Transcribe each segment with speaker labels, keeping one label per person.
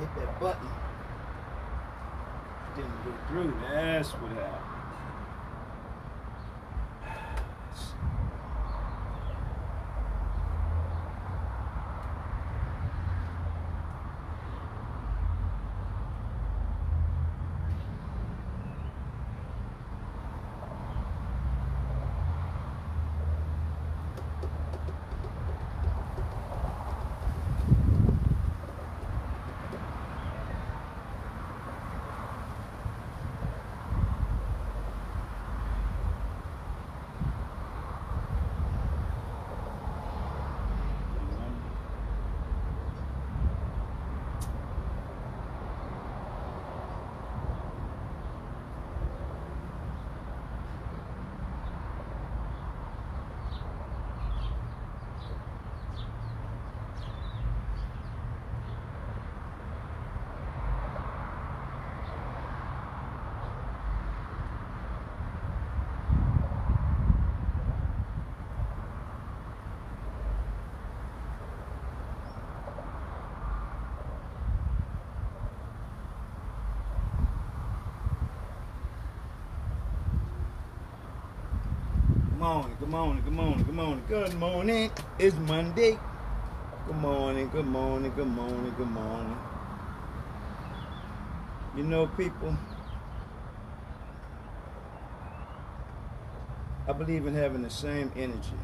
Speaker 1: hit that button. Didn't go through. That's what happened. Morning, good morning, good morning, good morning, good morning. It's Monday. Good morning, good morning, good morning, good morning. You know, people, I believe in having the same energy.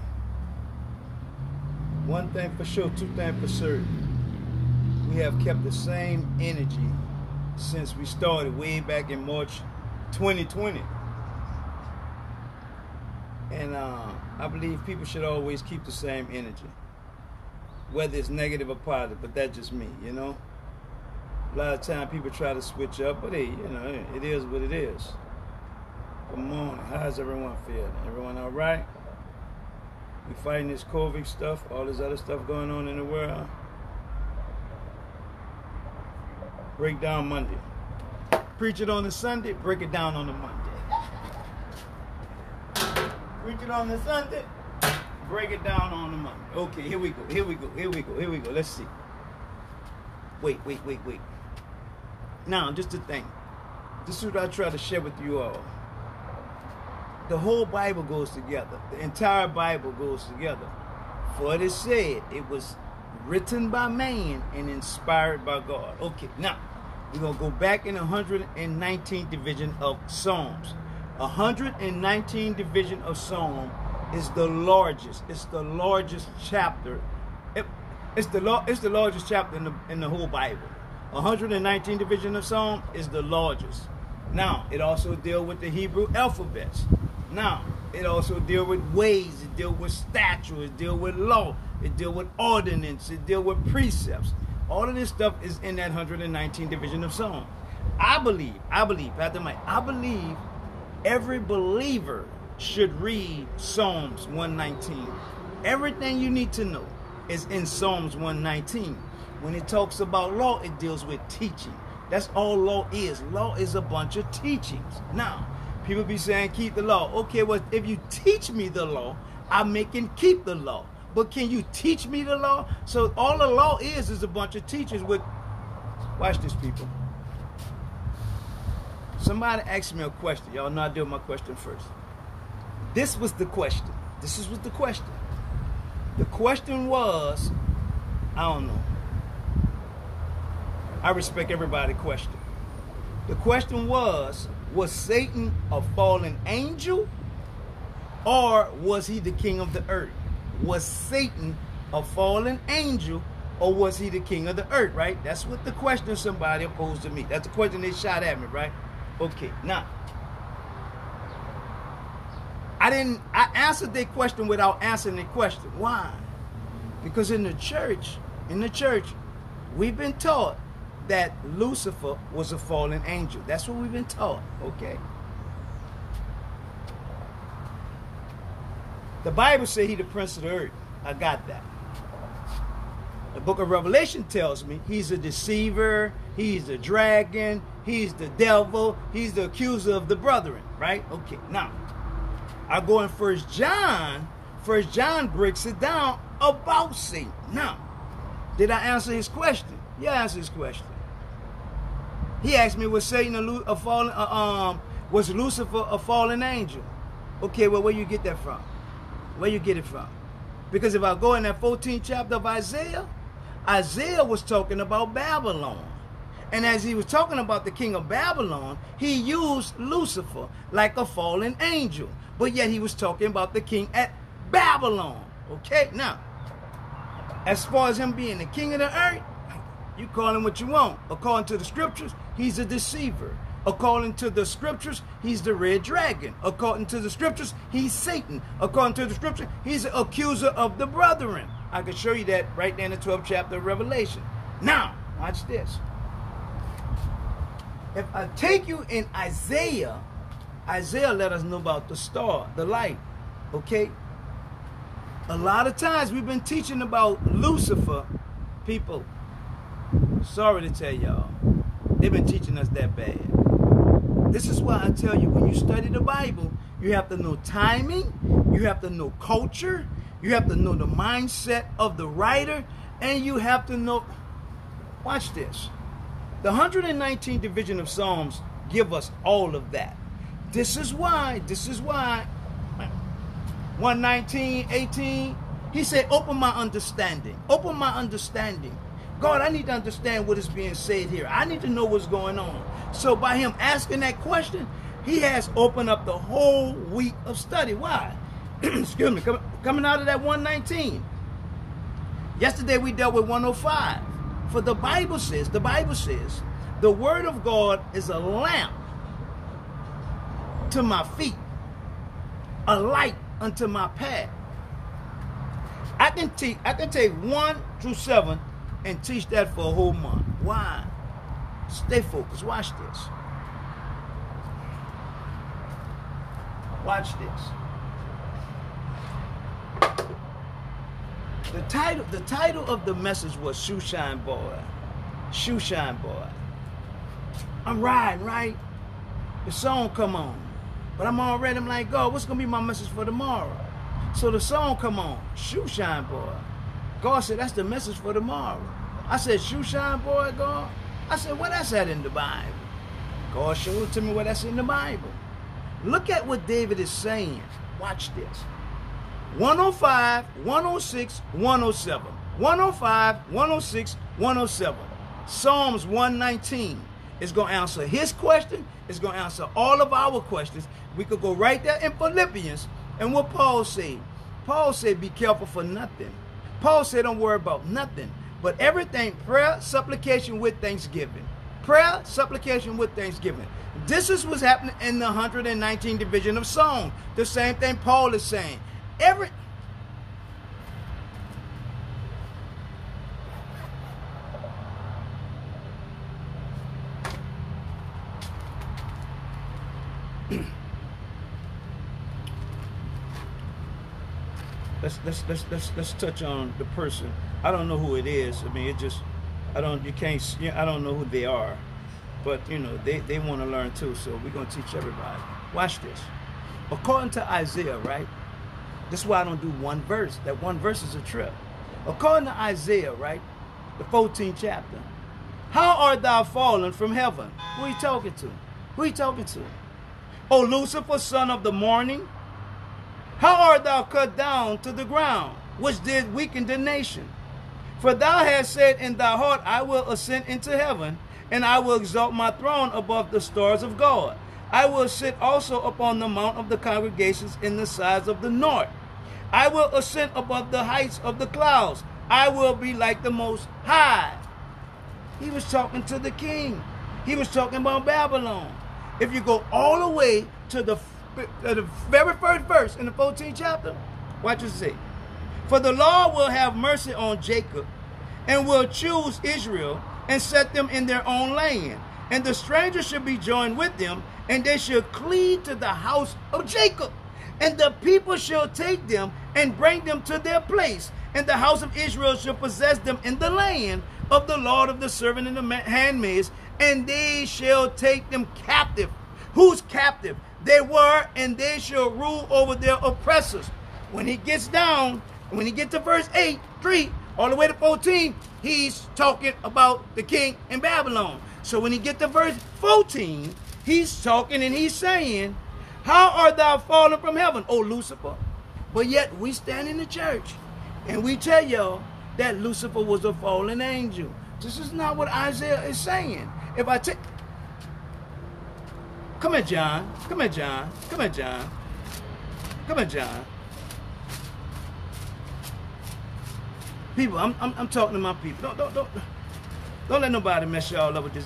Speaker 1: One thing for sure, two things for certain. We have kept the same energy since we started way back in March 2020. And uh, I believe people should always keep the same energy, whether it's negative or positive. But that's just me, you know. A lot of time people try to switch up, but hey, you know, it is what it is. Good morning. How's everyone feeling? Everyone all right? We fighting this COVID stuff, all this other stuff going on in the world. Breakdown Monday. Preach it on the Sunday, break it down on the Monday. Preach it on the Sunday, break it down on the Monday. Okay, here we go, here we go, here we go, here we go. Let's see. Wait, wait, wait, wait. Now, just a thing. This is what I try to share with you all. The whole Bible goes together. The entire Bible goes together. For it is said, it was written by man and inspired by God. Okay, now we're gonna go back in the 119th division of Psalms. 119 division of Psalm is the largest. It's the largest chapter. It, it's the it's the largest chapter in the in the whole Bible. 119 division of Psalm is the largest. Now it also deal with the Hebrew alphabets. Now it also deal with ways. It deal with statutes. It deal with law. It deal with ordinance. It deal with precepts. All of this stuff is in that 119 division of Psalm. I believe. I believe. Pastor Mike. I believe Every believer should read Psalms 119. Everything you need to know is in Psalms 119. When it talks about law, it deals with teaching. That's all law is. Law is a bunch of teachings. Now, people be saying keep the law. Okay, well, if you teach me the law, I make and keep the law. But can you teach me the law? So all the law is is a bunch of teachings with watch this people. Somebody asked me a question. Y'all know I do my question first. This was the question. This is what the question. The question was, I don't know. I respect everybody's question. The question was, was Satan a fallen angel or was he the king of the earth? Was Satan a fallen angel or was he the king of the earth, right? That's what the question somebody posed to me. That's the question they shot at me, right? Okay, now I didn't I answered their question without answering the question. Why? Because in the church, in the church, we've been taught that Lucifer was a fallen angel. That's what we've been taught, okay? The Bible says he the prince of the earth. I got that. The book of Revelation tells me he's a deceiver, he's a dragon, he's the devil, he's the accuser of the brethren, right? Okay, now I go in First John. First John breaks it down about Satan. Now, did I answer his question? Yeah, I answered his question. He asked me, was Satan a, a fallen, uh, um, was Lucifer a fallen angel? Okay, well, where you get that from? Where you get it from? Because if I go in that 14th chapter of Isaiah, Isaiah was talking about Babylon. And as he was talking about the king of Babylon, he used Lucifer like a fallen angel. But yet he was talking about the king at Babylon. Okay, now, as far as him being the king of the earth, you call him what you want. According to the scriptures, he's a deceiver. According to the scriptures, he's the red dragon. According to the scriptures, he's Satan. According to the scripture, he's an accuser of the brethren. I can show you that right there in the 12th chapter of Revelation. Now, watch this. If I take you in Isaiah, Isaiah let us know about the star, the light. Okay? A lot of times we've been teaching about Lucifer, people. Sorry to tell y'all. They've been teaching us that bad. This is why I tell you when you study the Bible, you have to know timing, you have to know culture, you have to know the mindset of the writer, and you have to know. Watch this. The 119th division of Psalms give us all of that. This is why, this is why 119, 18, he said, open my understanding. Open my understanding. God, I need to understand what is being said here. I need to know what's going on. So by him asking that question, he has opened up the whole week of study. Why? Excuse me, coming out of that 119. Yesterday we dealt with 105. For the Bible says, the Bible says, the word of God is a lamp to my feet, a light unto my path. I can teach, I can take one through seven and teach that for a whole month. Why? Stay focused. Watch this. Watch this. The title, the title of the message was Shoeshine Boy. Shoeshine Boy. I'm riding, right? The song come on. But I'm already, I'm like, God, what's gonna be my message for tomorrow? So the song come on, Shoeshine Boy. God said, that's the message for tomorrow. I said, Shoeshine Boy, God? I said, what that's at in the Bible? God showed it to me what that's in the Bible. Look at what David is saying. Watch this. 105, 106, 107. 105, 106, 107. Psalms 119 is going to answer his question. It's going to answer all of our questions. We could go right there in Philippians and what Paul said. Paul said, be careful for nothing. Paul said, don't worry about nothing. But everything, prayer, supplication with thanksgiving. Prayer, supplication with thanksgiving. This is what's happening in the 119 division of Psalm. The same thing Paul is saying. Every let's let's let's let's let's touch on the person. I don't know who it is. I mean, it just I don't you can't I don't know who they are, but you know they they want to learn too. So we're gonna teach everybody. Watch this. According to Isaiah, right? This is why I don't do one verse. That one verse is a trip. According to Isaiah, right? The 14th chapter. How art thou fallen from heaven? Who are you talking to? Who are you talking to? O Lucifer, son of the morning, how art thou cut down to the ground, which did weaken the nation? For thou hast said in thy heart, I will ascend into heaven, and I will exalt my throne above the stars of God. I will sit also upon the mount of the congregations in the sides of the north. I will ascend above the heights of the clouds. I will be like the most high. He was talking to the king. He was talking about Babylon. If you go all the way to the the very first verse in the 14th chapter, watch what it say. For the Lord will have mercy on Jacob and will choose Israel and set them in their own land. And the stranger shall be joined with them, and they shall cleave to the house of Jacob. And the people shall take them and bring them to their place. And the house of Israel shall possess them in the land of the Lord of the servant and the handmaids, and they shall take them captive. Who's captive? they were, and they shall rule over their oppressors. When he gets down, when he gets to verse 8, 3, all the way to 14, he's talking about the king in Babylon. So when he get to verse 14, he's talking and he's saying, How art thou fallen from heaven, O Lucifer? But yet we stand in the church and we tell y'all that Lucifer was a fallen angel. This is not what Isaiah is saying. If I take Come here, John. Come here, John. Come here, John. Come here, John. People, I'm, I'm, I'm talking to my people. Don't, don't, don't, don't let nobody mess y'all up with this.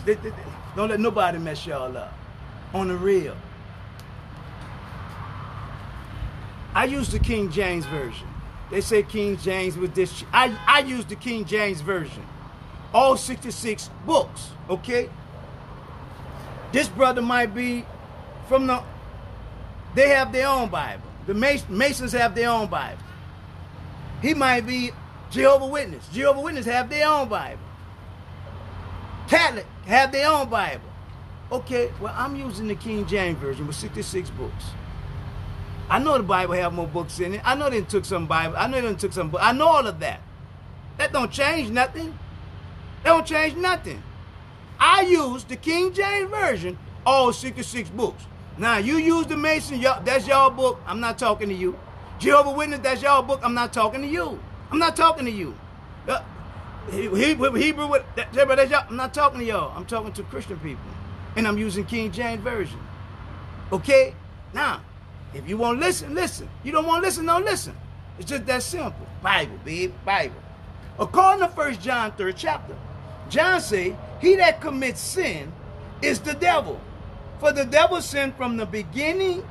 Speaker 1: Don't let nobody mess y'all up. On the real. I use the King James Version. They say King James with this. I, I use the King James Version. All 66 books, okay? This brother might be from the, they have their own Bible. The Masons have their own Bible. He might be Jehovah Witness. Jehovah Witness have their own Bible. Catholic have their own Bible. Okay, well, I'm using the King James Version with 66 books. I know the Bible have more books in it. I know they took some Bible. I know they took some I know all of that. That don't change nothing. That don't change nothing. I use the King James Version, all 66 books. Now, you use the Mason, that's y'all book. I'm not talking to you. Jehovah Witness, that's y'all book. I'm not talking to you. I'm not talking to you. Uh, Hebrew, Hebrew that's y'all. I'm not talking to y'all. I'm talking to Christian people. And I'm using King James Version. Okay? Now, if you won't listen, listen. You don't want to listen, don't listen. It's just that simple. Bible, babe, Bible. According to First John 3rd chapter, John say, he that commits sin is the devil. For the devil sinned from the beginning,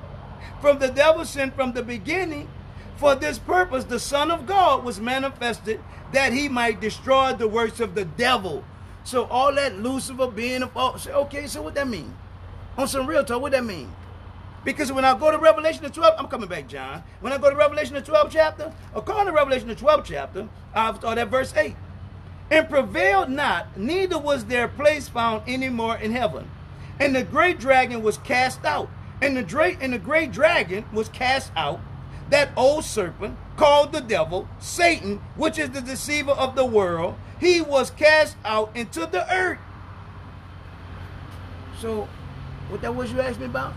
Speaker 1: from the devil sinned from the beginning. For this purpose, the Son of God was manifested that he might destroy the works of the devil. So all that Lucifer being a false, okay, so what that mean? On some real talk, what that mean? Because when I go to Revelation the 12, I'm coming back, John. When I go to Revelation the 12 chapter, according to Revelation the 12 chapter, I've start at verse 8 and prevailed not, neither was their place found any more in heaven. And the great dragon was cast out, and the great and the great dragon was cast out, that old serpent called the devil, Satan, which is the deceiver of the world. He was cast out into the earth. So, what that was you asked me about?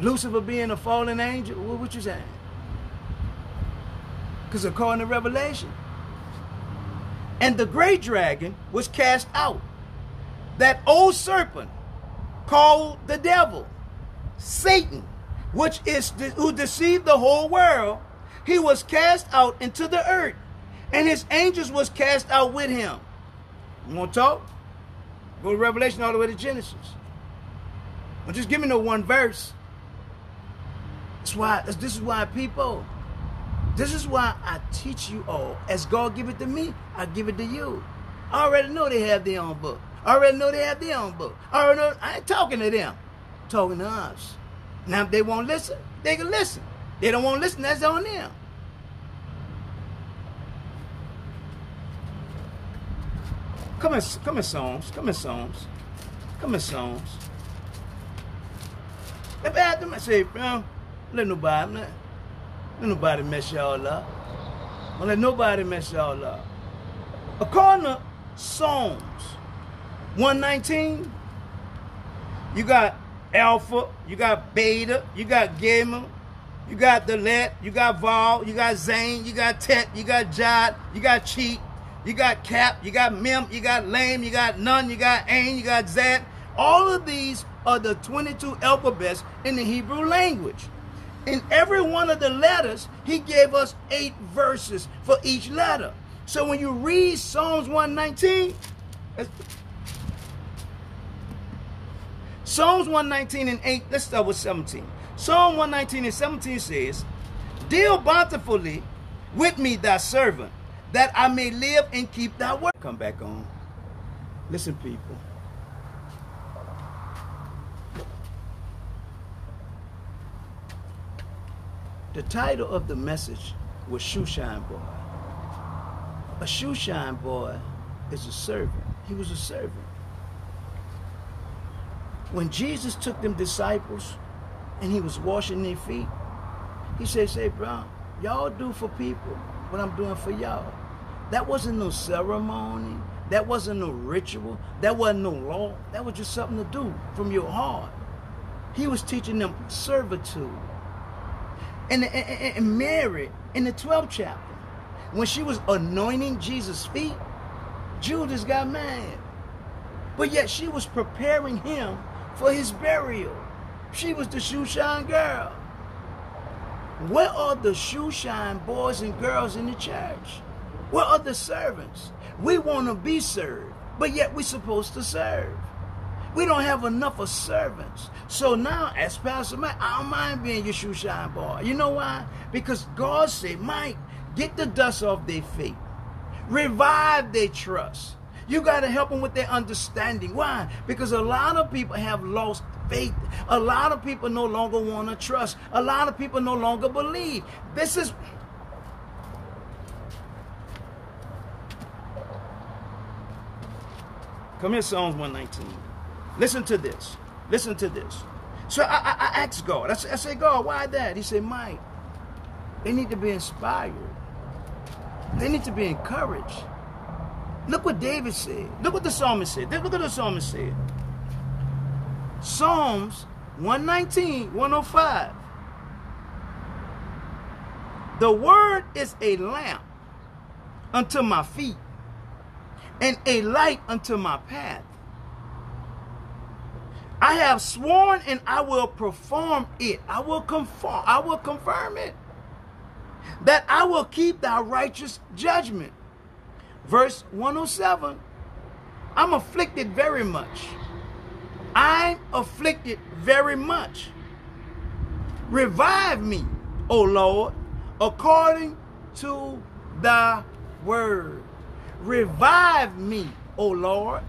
Speaker 1: Lucifer being a fallen angel? What you saying? Because according to Revelation, and the great dragon was cast out. That old serpent called the devil, Satan, which is who deceived the whole world, he was cast out into the earth, and his angels was cast out with him. You want to talk? Go to Revelation all the way to Genesis. Well, just give me no one verse. That's why. This is why people this is why I teach you all. As God give it to me, I give it to you. I already know they have their own book. I already know they have their own book. I already know, I ain't talking to them. I'm talking to us. Now if they won't listen, they can listen. They don't want to listen, that's on them. Come in, come in Psalms. Come in Psalms. Come in Psalms. If I them, I say, bro, let nobody, let nobody mess y'all up. Don't let nobody mess y'all up. According to Psalms 119, you got Alpha, you got Beta, you got Gamma, you got Dalet, you got Vol, you got Zain, you got Tet, you got Jod, you got Cheat, you got Caph, you got Mem, you got Lame, you got Nun, you got Ain, you got Zad. All of these are the 22 alphabets in the Hebrew language. In every one of the letters, he gave us eight verses for each letter. So when you read Psalms 119, Psalms 119 and 8, let's start with 17. Psalm 119 and 17 says, Deal bountifully with me, thy servant, that I may live and keep thy word. Come back on. Listen, people. The title of the message was Shoeshine Boy. A shoeshine boy is a servant. He was a servant. When Jesus took them disciples and he was washing their feet, he said, say, bro, y'all do for people what I'm doing for y'all. That wasn't no ceremony. That wasn't no ritual. That wasn't no law. That was just something to do from your heart. He was teaching them servitude. And, and, and Mary, in the 12th chapter, when she was anointing Jesus' feet, Judas got mad. But yet she was preparing him for his burial. She was the shoeshine girl. Where are the shoeshine boys and girls in the church? Where are the servants? We want to be served, but yet we're supposed to serve. We don't have enough of servants. So now, as Pastor Mike, I don't mind being your shoeshine boy. You know why? Because God said, Mike, get the dust off their feet. Revive their trust. You got to help them with their understanding. Why? Because a lot of people have lost faith. A lot of people no longer want to trust. A lot of people no longer believe. This is. Come here, Psalms 119. Listen to this. Listen to this. So I, I, I asked God. I, I said, God, why that? He said, Mike, they need to be inspired. They need to be encouraged. Look what David said. Look what the psalmist said. Look what the psalmist said. Psalms 119, 105. The word is a lamp unto my feet and a light unto my path. I have sworn and I will perform it. I will conform, I will confirm it. That I will keep thy righteous judgment. Verse 107. I'm afflicted very much. I'm afflicted very much. Revive me, O Lord, according to thy word. Revive me, O Lord,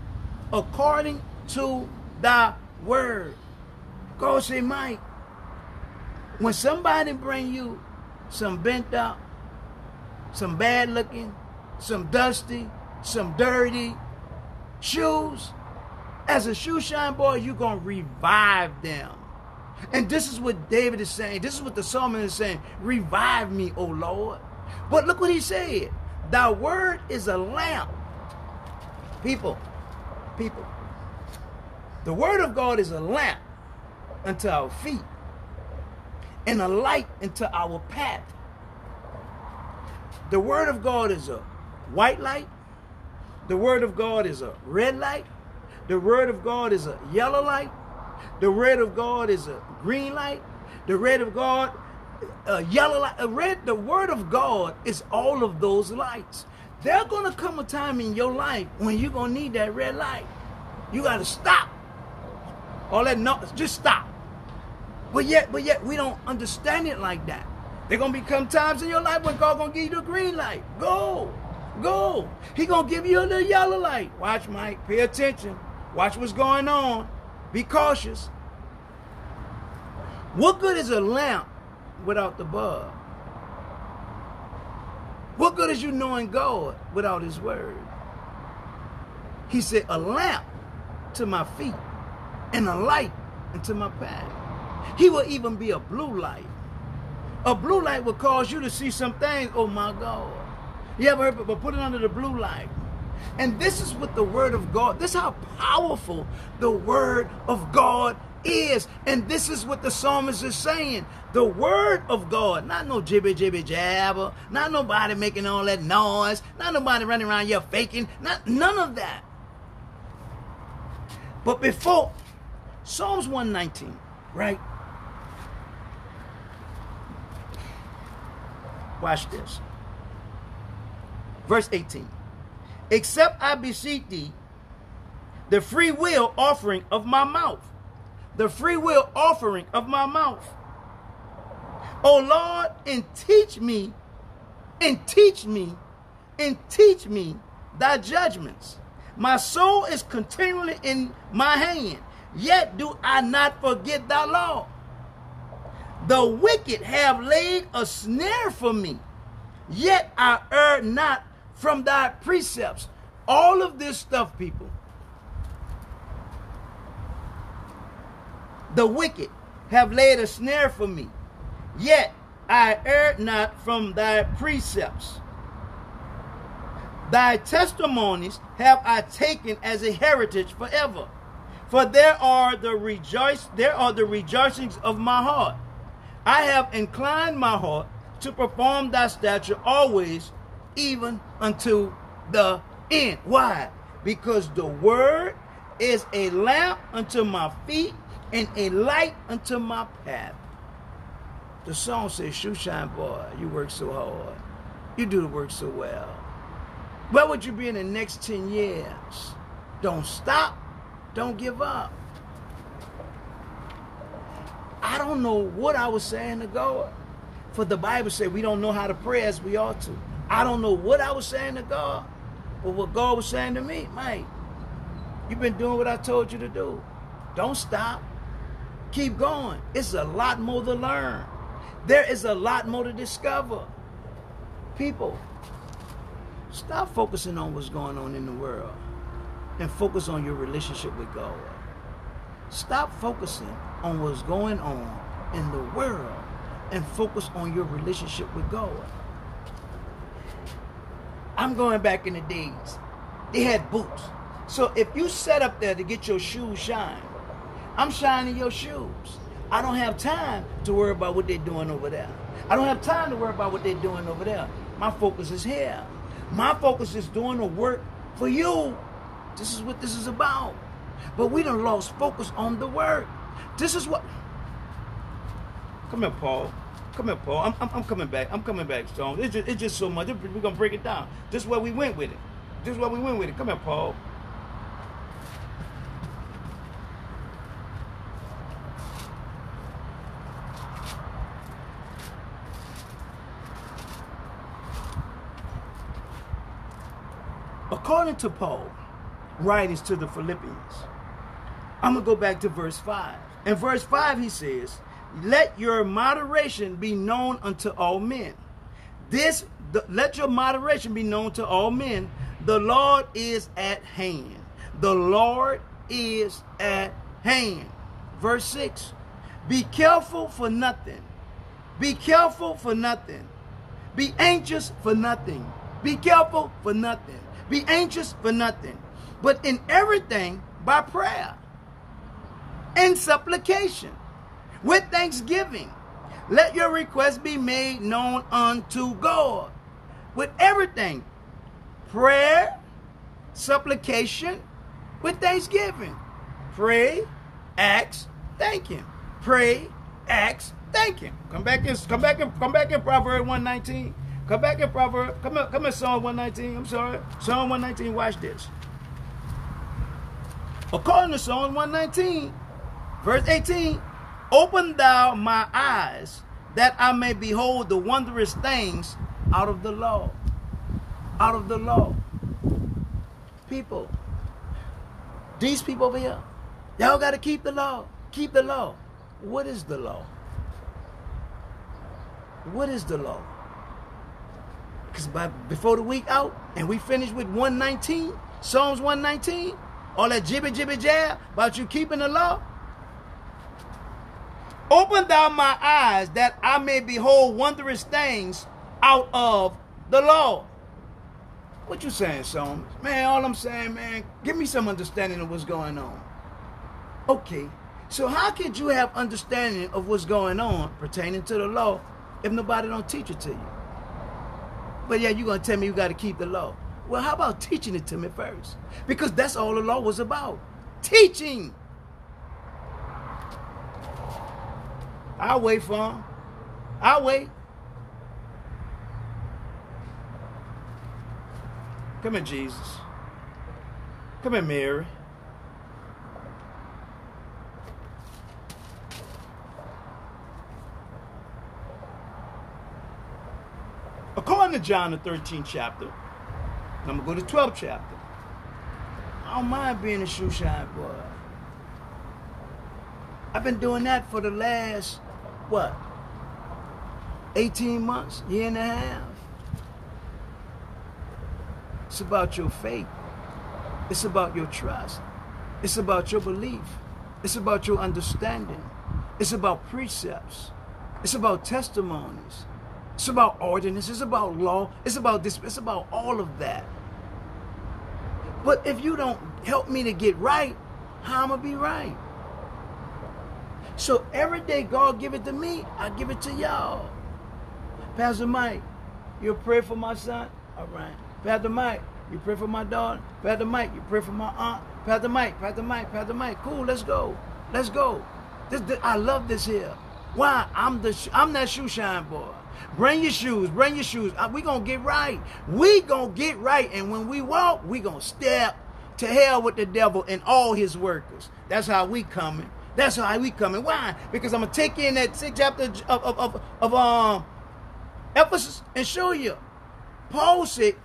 Speaker 1: according to thy word. God say, Mike, when somebody bring you some bent up, some bad looking, some dusty, some dirty shoes, as a shoe shine boy, you're going to revive them. And this is what David is saying. This is what the psalmist is saying. Revive me, O Lord. But look what he said. Thy word is a lamp. People, people. The word of God is a lamp unto our feet and a light into our path. The word of God is a white light. The word of God is a red light. The word of God is a yellow light. The word of God is a green light. The red of God, a yellow light. A red, the word of God is all of those lights. There's to come a time in your life when you're to need that red light. You got to stop. All that no, just stop. But yet, but yet we don't understand it like that. There gonna become times in your life when God gonna give you the green light. Go, go. He gonna give you a little yellow light. Watch, Mike. Pay attention. Watch what's going on. Be cautious. What good is a lamp without the bulb? What good is you knowing God without His Word? He said, a lamp to my feet and a light into my path. He will even be a blue light. A blue light will cause you to see some things. Oh my God. You ever heard, but put it under the blue light. And this is what the word of God, this is how powerful the word of God is. And this is what the psalmist is saying. The word of God, not no jibber jibber jabber, not nobody making all that noise, not nobody running around here faking, not none of that. But before Psalms 119, right? Watch this. Verse 18. Except I beseech thee the free will offering of my mouth. The free will offering of my mouth. O Lord, and teach me, and teach me, and teach me thy judgments. My soul is continually in my hand, yet do I not forget thy law. The wicked have laid a snare for me, yet I err not from thy precepts. All of this stuff, people. The wicked have laid a snare for me, yet I err not from thy precepts. Thy testimonies have I taken as a heritage forever. For there are the rejoice there are the rejoicings of my heart. I have inclined my heart to perform thy statute always, even unto the end. Why? Because the word is a lamp unto my feet and a light unto my path. The song says, Shoe shine boy, you work so hard. You do the work so well. Where would you be in the next 10 years? Don't stop. Don't give up. I don't know what I was saying to God. For the Bible said we don't know how to pray as we ought to. I don't know what I was saying to God, but what God was saying to me, mate, you've been doing what I told you to do. Don't stop. Keep going. It's a lot more to learn. There is a lot more to discover. People, stop focusing on what's going on in the world and focus on your relationship with God. Stop focusing on what's going on in the world and focus on your relationship with God. I'm going back in the days. They had boots. So if you set up there to get your shoes shine, I'm shining your shoes. I don't have time to worry about what they're doing over there. I don't have time to worry about what they're doing over there. My focus is here. My focus is doing the work for you. This is what this is about. But we done lost focus on the work. This is what. Come here, Paul. Come here, Paul. I'm, I'm, I'm coming back. I'm coming back, Stone. It's just, it's just so much. We're going to break it down. This is where we went with it. This is where we went with it. Come here, Paul. According to Paul, writings to the Philippians, I'm going to go back to verse 5. In verse 5, he says, Let your moderation be known unto all men. This, the, let your moderation be known to all men. The Lord is at hand. The Lord is at hand. Verse 6 Be careful for nothing. Be careful for nothing. Be anxious for nothing. Be careful for nothing. Be anxious for nothing. But in everything, by prayer and supplication with thanksgiving. Let your requests be made known unto God. With everything, prayer, supplication, with thanksgiving. Pray, ask, thank Him. Pray, ask, thank Him. Come back in, come back in, come back in Proverbs 119. Come back in Proverbs. Come in, come in Psalm 119. I'm sorry. Psalm 119. Watch this. According to Psalm 119, Verse 18 Open thou my eyes that I may behold the wondrous things out of the law. Out of the law. People, these people over here, y'all got to keep the law. Keep the law. What is the law? What is the law? Because before the week out and we finish with 119, Psalms 119, all that jibber jibber jab about you keeping the law, Open thou my eyes that I may behold wondrous things out of the law. What you saying, son? Man, all I'm saying, man, give me some understanding of what's going on. Okay, so how could you have understanding of what's going on pertaining to the law if nobody don't teach it to you? But yeah, you're gonna tell me you gotta keep the law. Well, how about teaching it to me first? Because that's all the law was about. Teaching. I'll wait for him. I'll wait. Come here, Jesus. Come here, Mary. According to John, the 13th chapter, I'm going to go to 12th chapter. I don't mind being a shoe shine boy. I've been doing that for the last what? 18 months, year and a half. It's about your faith. It's about your trust. It's about your belief. It's about your understanding. It's about precepts. It's about testimonies. It's about ordinance. It's about law. It's about this. It's about all of that. But if you don't help me to get right, how am I be right? So every day God give it to me, I give it to y'all. Pastor Mike, you pray for my son? All right. Pastor Mike, you pray for my daughter? Pastor Mike, you pray for my aunt? Pastor Mike, Pastor Mike, Pastor Mike. Cool, let's go. Let's go. This, this I love this here. Why? I'm the I'm that shoe shine boy. Bring your shoes. Bring your shoes. Uh, we gonna get right. We gonna get right. And when we walk, we gonna step to hell with the devil and all his workers. That's how we coming. That's how we coming. Why? Because I'm gonna take in that sixth chapter of of, of, of um Ephesus and show you. Paul said,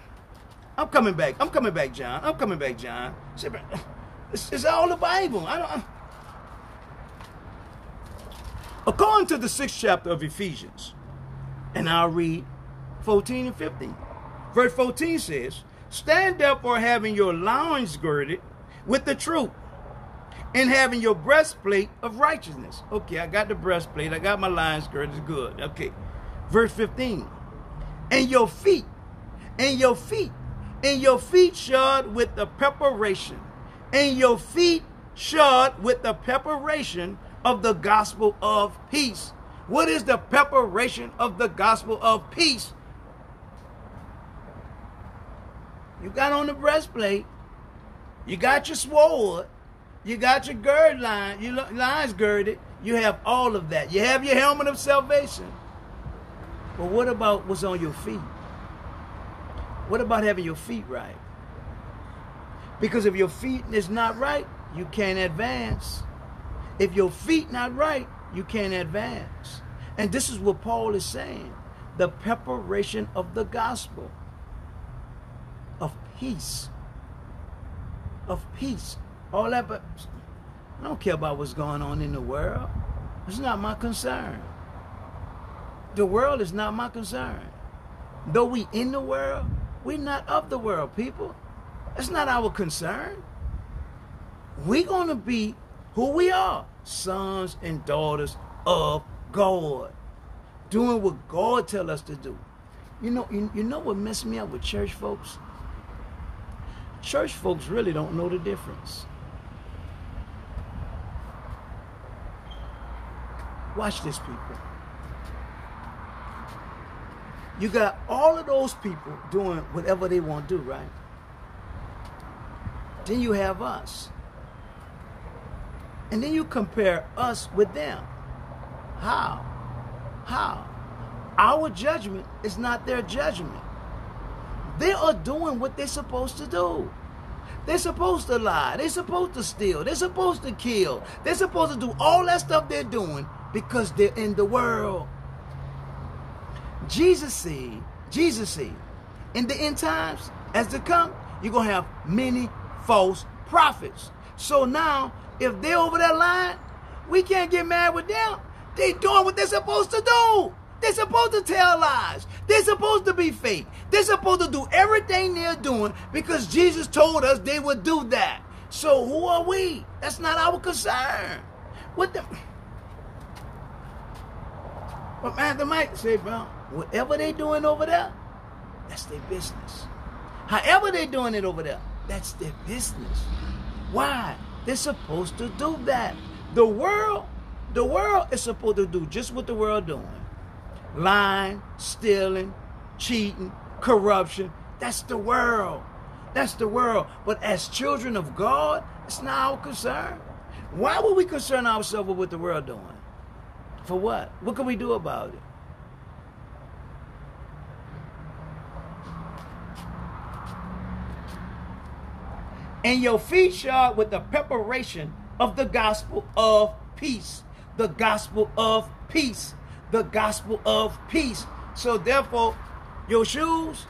Speaker 1: "I'm coming back. I'm coming back, John. I'm coming back, John." It's, it's all the Bible. I don't. According to the sixth chapter of Ephesians, and I'll read 14 and 15. Verse 14 says, Stand therefore having your loins girded with the truth, and having your breastplate of righteousness. Okay, I got the breastplate, I got my lion skirt. girded, good. Okay. Verse 15. And your feet, and your feet, and your feet shod with the preparation, and your feet shod with the preparation of the gospel of peace. What is the preparation of the gospel of peace? You got on the breastplate, you got your sword, you got your gird line, your lines girded, you have all of that. You have your helmet of salvation. But what about what's on your feet? What about having your feet right? Because if your feet is not right, you can't advance. If your feet not right, you can't advance. And this is what Paul is saying. The preparation of the gospel of peace. Of peace. All that but I don't care about what's going on in the world. It's not my concern. The world is not my concern. Though we in the world, we're not of the world, people. It's not our concern. We're going to be who we are sons and daughters of God. Doing what God tell us to do. You know, you, you know what messed me up with church folks? Church folks really don't know the difference. Watch this, people. You got all of those people doing whatever they want to do, right? Then you have us. And then you compare us with them. How? How? Our judgment is not their judgment. They are doing what they're supposed to do. They're supposed to lie. They're supposed to steal. They're supposed to kill. They're supposed to do all that stuff they're doing because they're in the world. Jesus said, Jesus said, in the end times, as they come, you're going to have many false prophets. So now if they're over that line, we can't get mad with them. They doing what they're supposed to do. They're supposed to tell lies. They're supposed to be fake. They're supposed to do everything they're doing because Jesus told us they would do that. So who are we? That's not our concern. What the? But man, the might say, bro, whatever they doing over there, that's their business. However they doing it over there, that's their business. Why? They're supposed to do that. The world, the world is supposed to do just what the world doing. Lying, stealing, cheating, corruption. That's the world. That's the world. But as children of God, it's not our concern. Why would we concern ourselves with what the world doing? For what? What can we do about it? and your feet shod with the preparation of the gospel of peace. The gospel of peace. The gospel of peace. So therefore, your shoes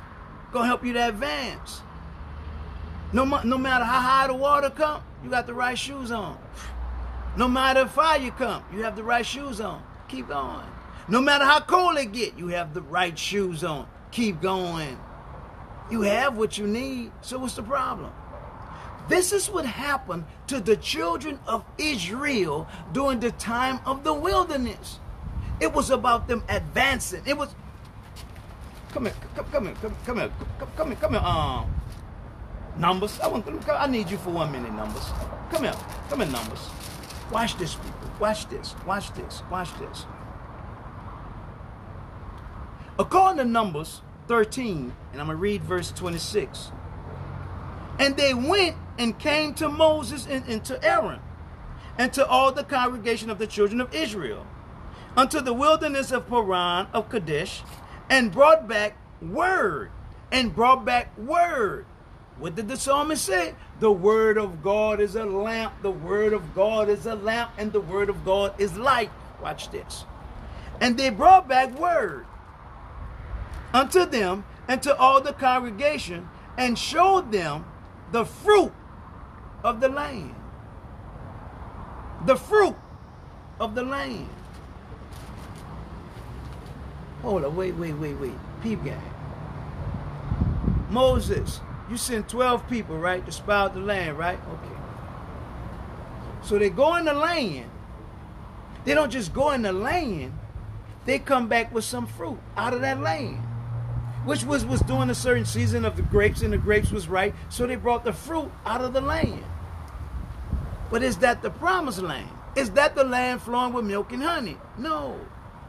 Speaker 1: gonna help you to advance. No, no matter how high the water come, you got the right shoes on. No matter if fire come, you have the right shoes on. Keep going. No matter how cold it get, you have the right shoes on. Keep going. You have what you need. So what's the problem? This is what happened to the children of Israel during the time of the wilderness. It was about them advancing. It was come here, come, come here, come, come here, come, come here, come here. Um, Numbers. I, want, I need you for one minute, Numbers. Come here. Come in, Numbers. Watch this, people. Watch this. Watch this. Watch this. According to Numbers 13, and I'm going to read verse 26. And they went and came to Moses and, and to Aaron and to all the congregation of the children of Israel unto the wilderness of Paran of Kadesh and brought back word and brought back word. What did the psalmist say? The word of God is a lamp. The word of God is a lamp, and the word of God is light. Watch this. And they brought back word unto them and to all the congregation and showed them the fruit of the land. The fruit of the land. Hold on, wait, wait, wait, wait. Peep gang. Moses, you sent 12 people, right, to spy out the land, right? Okay. So they go in the land. They don't just go in the land, they come back with some fruit out of that land. Which was, was during a certain season of the grapes, and the grapes was right. So they brought the fruit out of the land. But is that the promised land? Is that the land flowing with milk and honey? No.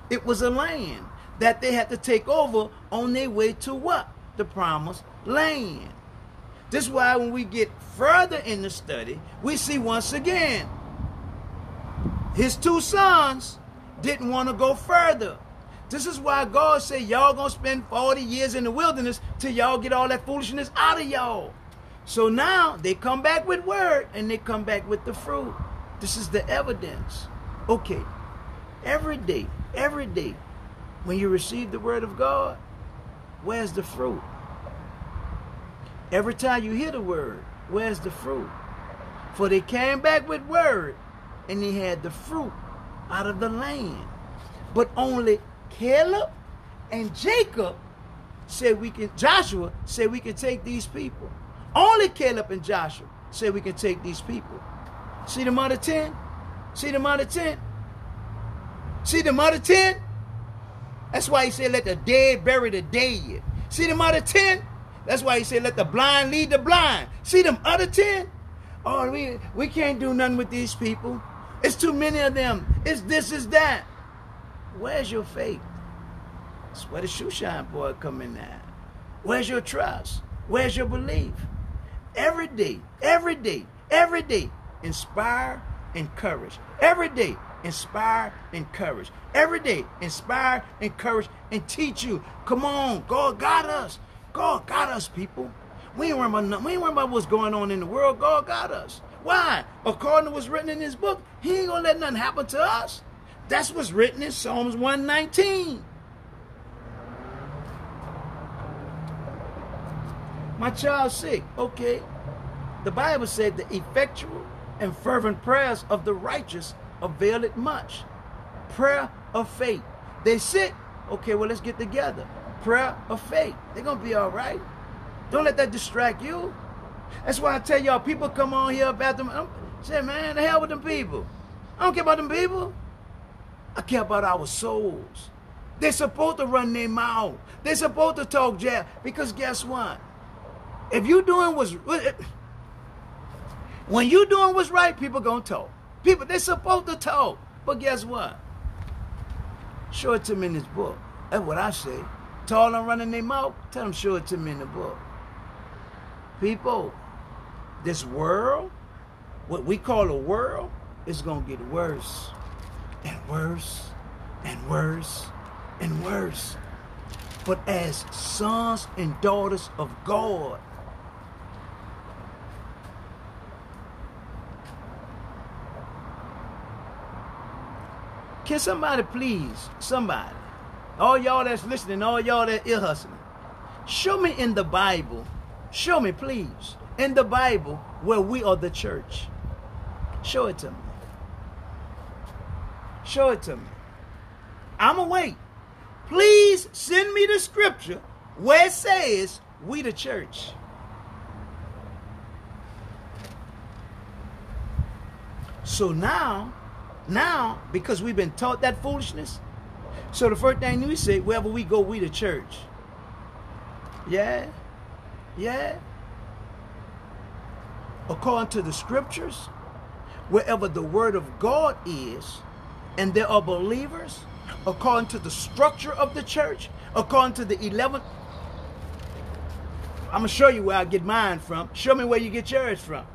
Speaker 1: It was a land that they had to take over on their way to what? The promised land. This is why when we get further in the study, we see once again his two sons didn't want to go further. This is why God said y'all gonna spend 40 years in the wilderness till y'all get all that foolishness out of y'all. So now they come back with word and they come back with the fruit. This is the evidence. Okay. Every day, every day, when you receive the word of God, where's the fruit? Every time you hear the word, where's the fruit? For they came back with word and they had the fruit out of the land. But only Caleb and Jacob said we can, Joshua said we can take these people. Only Caleb and Joshua said we can take these people. See the mother 10? See the mother 10? See the mother 10? That's why he said, let the dead bury the dead. See them other 10? That's why he said, let the blind lead the blind. See them other 10? Oh, we, we can't do nothing with these people. It's too many of them. It's this, is that. Where's your faith? That's where the shoe shine boy come in at. Where's your trust? Where's your belief? Every day, every day, every day, inspire, encourage. Every day, inspire, encourage. Every day, inspire, encourage, and teach you. Come on, God got us. God got us, people. We ain't worry about, we ain't worry about what's going on in the world. God got us. Why? According to what's written in his book, he ain't gonna let nothing happen to us. That's what's written in Psalms 119. My child sick. Okay. The Bible said the effectual and fervent prayers of the righteous avail it much. Prayer of faith. They sick. Okay, well, let's get together. Prayer of faith. They're going to be all right. Don't let that distract you. That's why I tell y'all, people come on here about them. I'm, say, man, the hell with them people. I don't care about them people. I care about our souls. They're supposed to run their mouth. They're supposed to talk jab. Because guess what? If you doing what's when you doing what's right, people gonna talk. People, they're supposed to talk. But guess what? Show it to me in this book. That's what I say. Tall and running their mouth, tell them show it to me in the book. People, this world, what we call a world, is going to get worse and worse and worse and worse. But as sons and daughters of God, Can somebody please, somebody, all y'all that's listening, all y'all that ear hustling, show me in the Bible, show me please, in the Bible where we are the church. Show it to me. Show it to me. I'm awake. Please send me the scripture where it says we the church. So now now, because we've been taught that foolishness, so the first thing we say, wherever we go, we the church. Yeah, yeah. according to the scriptures, wherever the word of God is, and there are believers, according to the structure of the church, according to the 11th. I'm going to show you where I get mine from. Show me where you get yours from.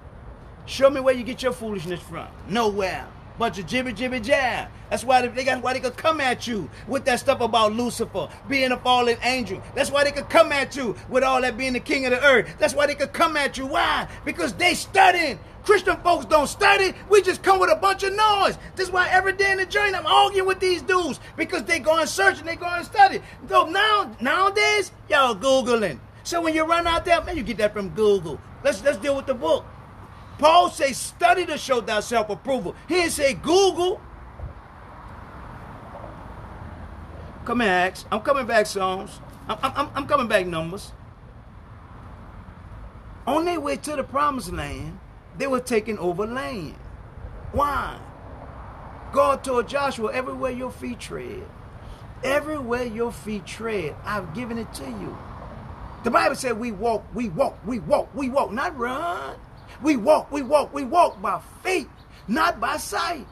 Speaker 1: Show me where you get your foolishness from. Nowhere. Bunch of jibby jibby jab. That's why they, they got why they could come at you with that stuff about Lucifer being a fallen angel. That's why they could come at you with all that being the king of the earth. That's why they could come at you. Why? Because they studying. Christian folks don't study. We just come with a bunch of noise. This is why every day in the journey I'm arguing with these dudes because they go and search and they go and study. So now nowadays y'all googling. So when you run out there, man, you get that from Google. Let's let's deal with the book. Paul say, study to show thyself approval. He didn't say Google. Come here, Acts. I'm coming back, Psalms. I'm, I'm, I'm coming back, Numbers. On their way to the promised land, they were taking over land. Why? God told Joshua, everywhere your feet tread, everywhere your feet tread, I've given it to you. The Bible said we walk, we walk, we walk, we walk, not run. We walk, we walk, we walk by faith, not by sight.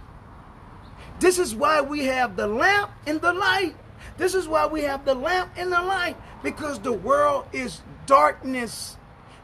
Speaker 1: This is why we have the lamp and the light. This is why we have the lamp and the light because the world is darkness.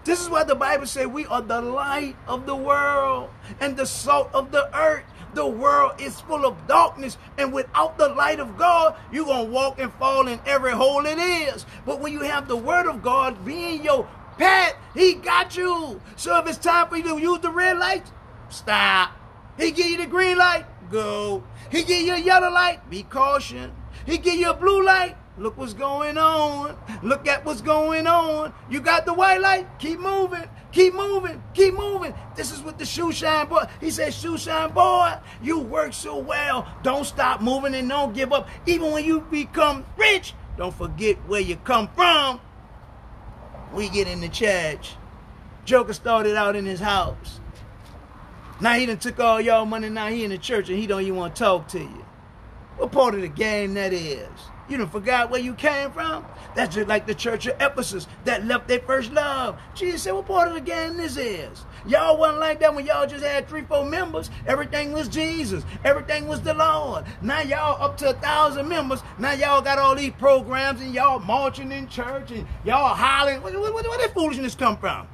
Speaker 1: This is why the Bible says we are the light of the world and the salt of the earth. The world is full of darkness, and without the light of God, you're going to walk and fall in every hole it is. But when you have the word of God being your Pat, he got you. So if it's time for you to use the red light, stop. He give you the green light, go. He give you a yellow light, be caution. He give you a blue light, look what's going on. Look at what's going on. You got the white light, keep moving. Keep moving, keep moving. This is what the shoe shine boy. He said, shoe shine boy, you work so well. Don't stop moving and don't give up. Even when you become rich, don't forget where you come from we get in the church. Joker started out in his house. Now he done took all y'all money, now he in the church and he don't even want to talk to you. What part of the game that is? You done forgot where you came from? That's just like the church of Ephesus that left their first love. Jesus said, what part of the game this is? Y'all wasn't like that when y'all just had three, four members. Everything was Jesus. Everything was the Lord. Now y'all up to a thousand members. Now y'all got all these programs and y'all marching in church and y'all hollering. Where, where, where, where that foolishness come from?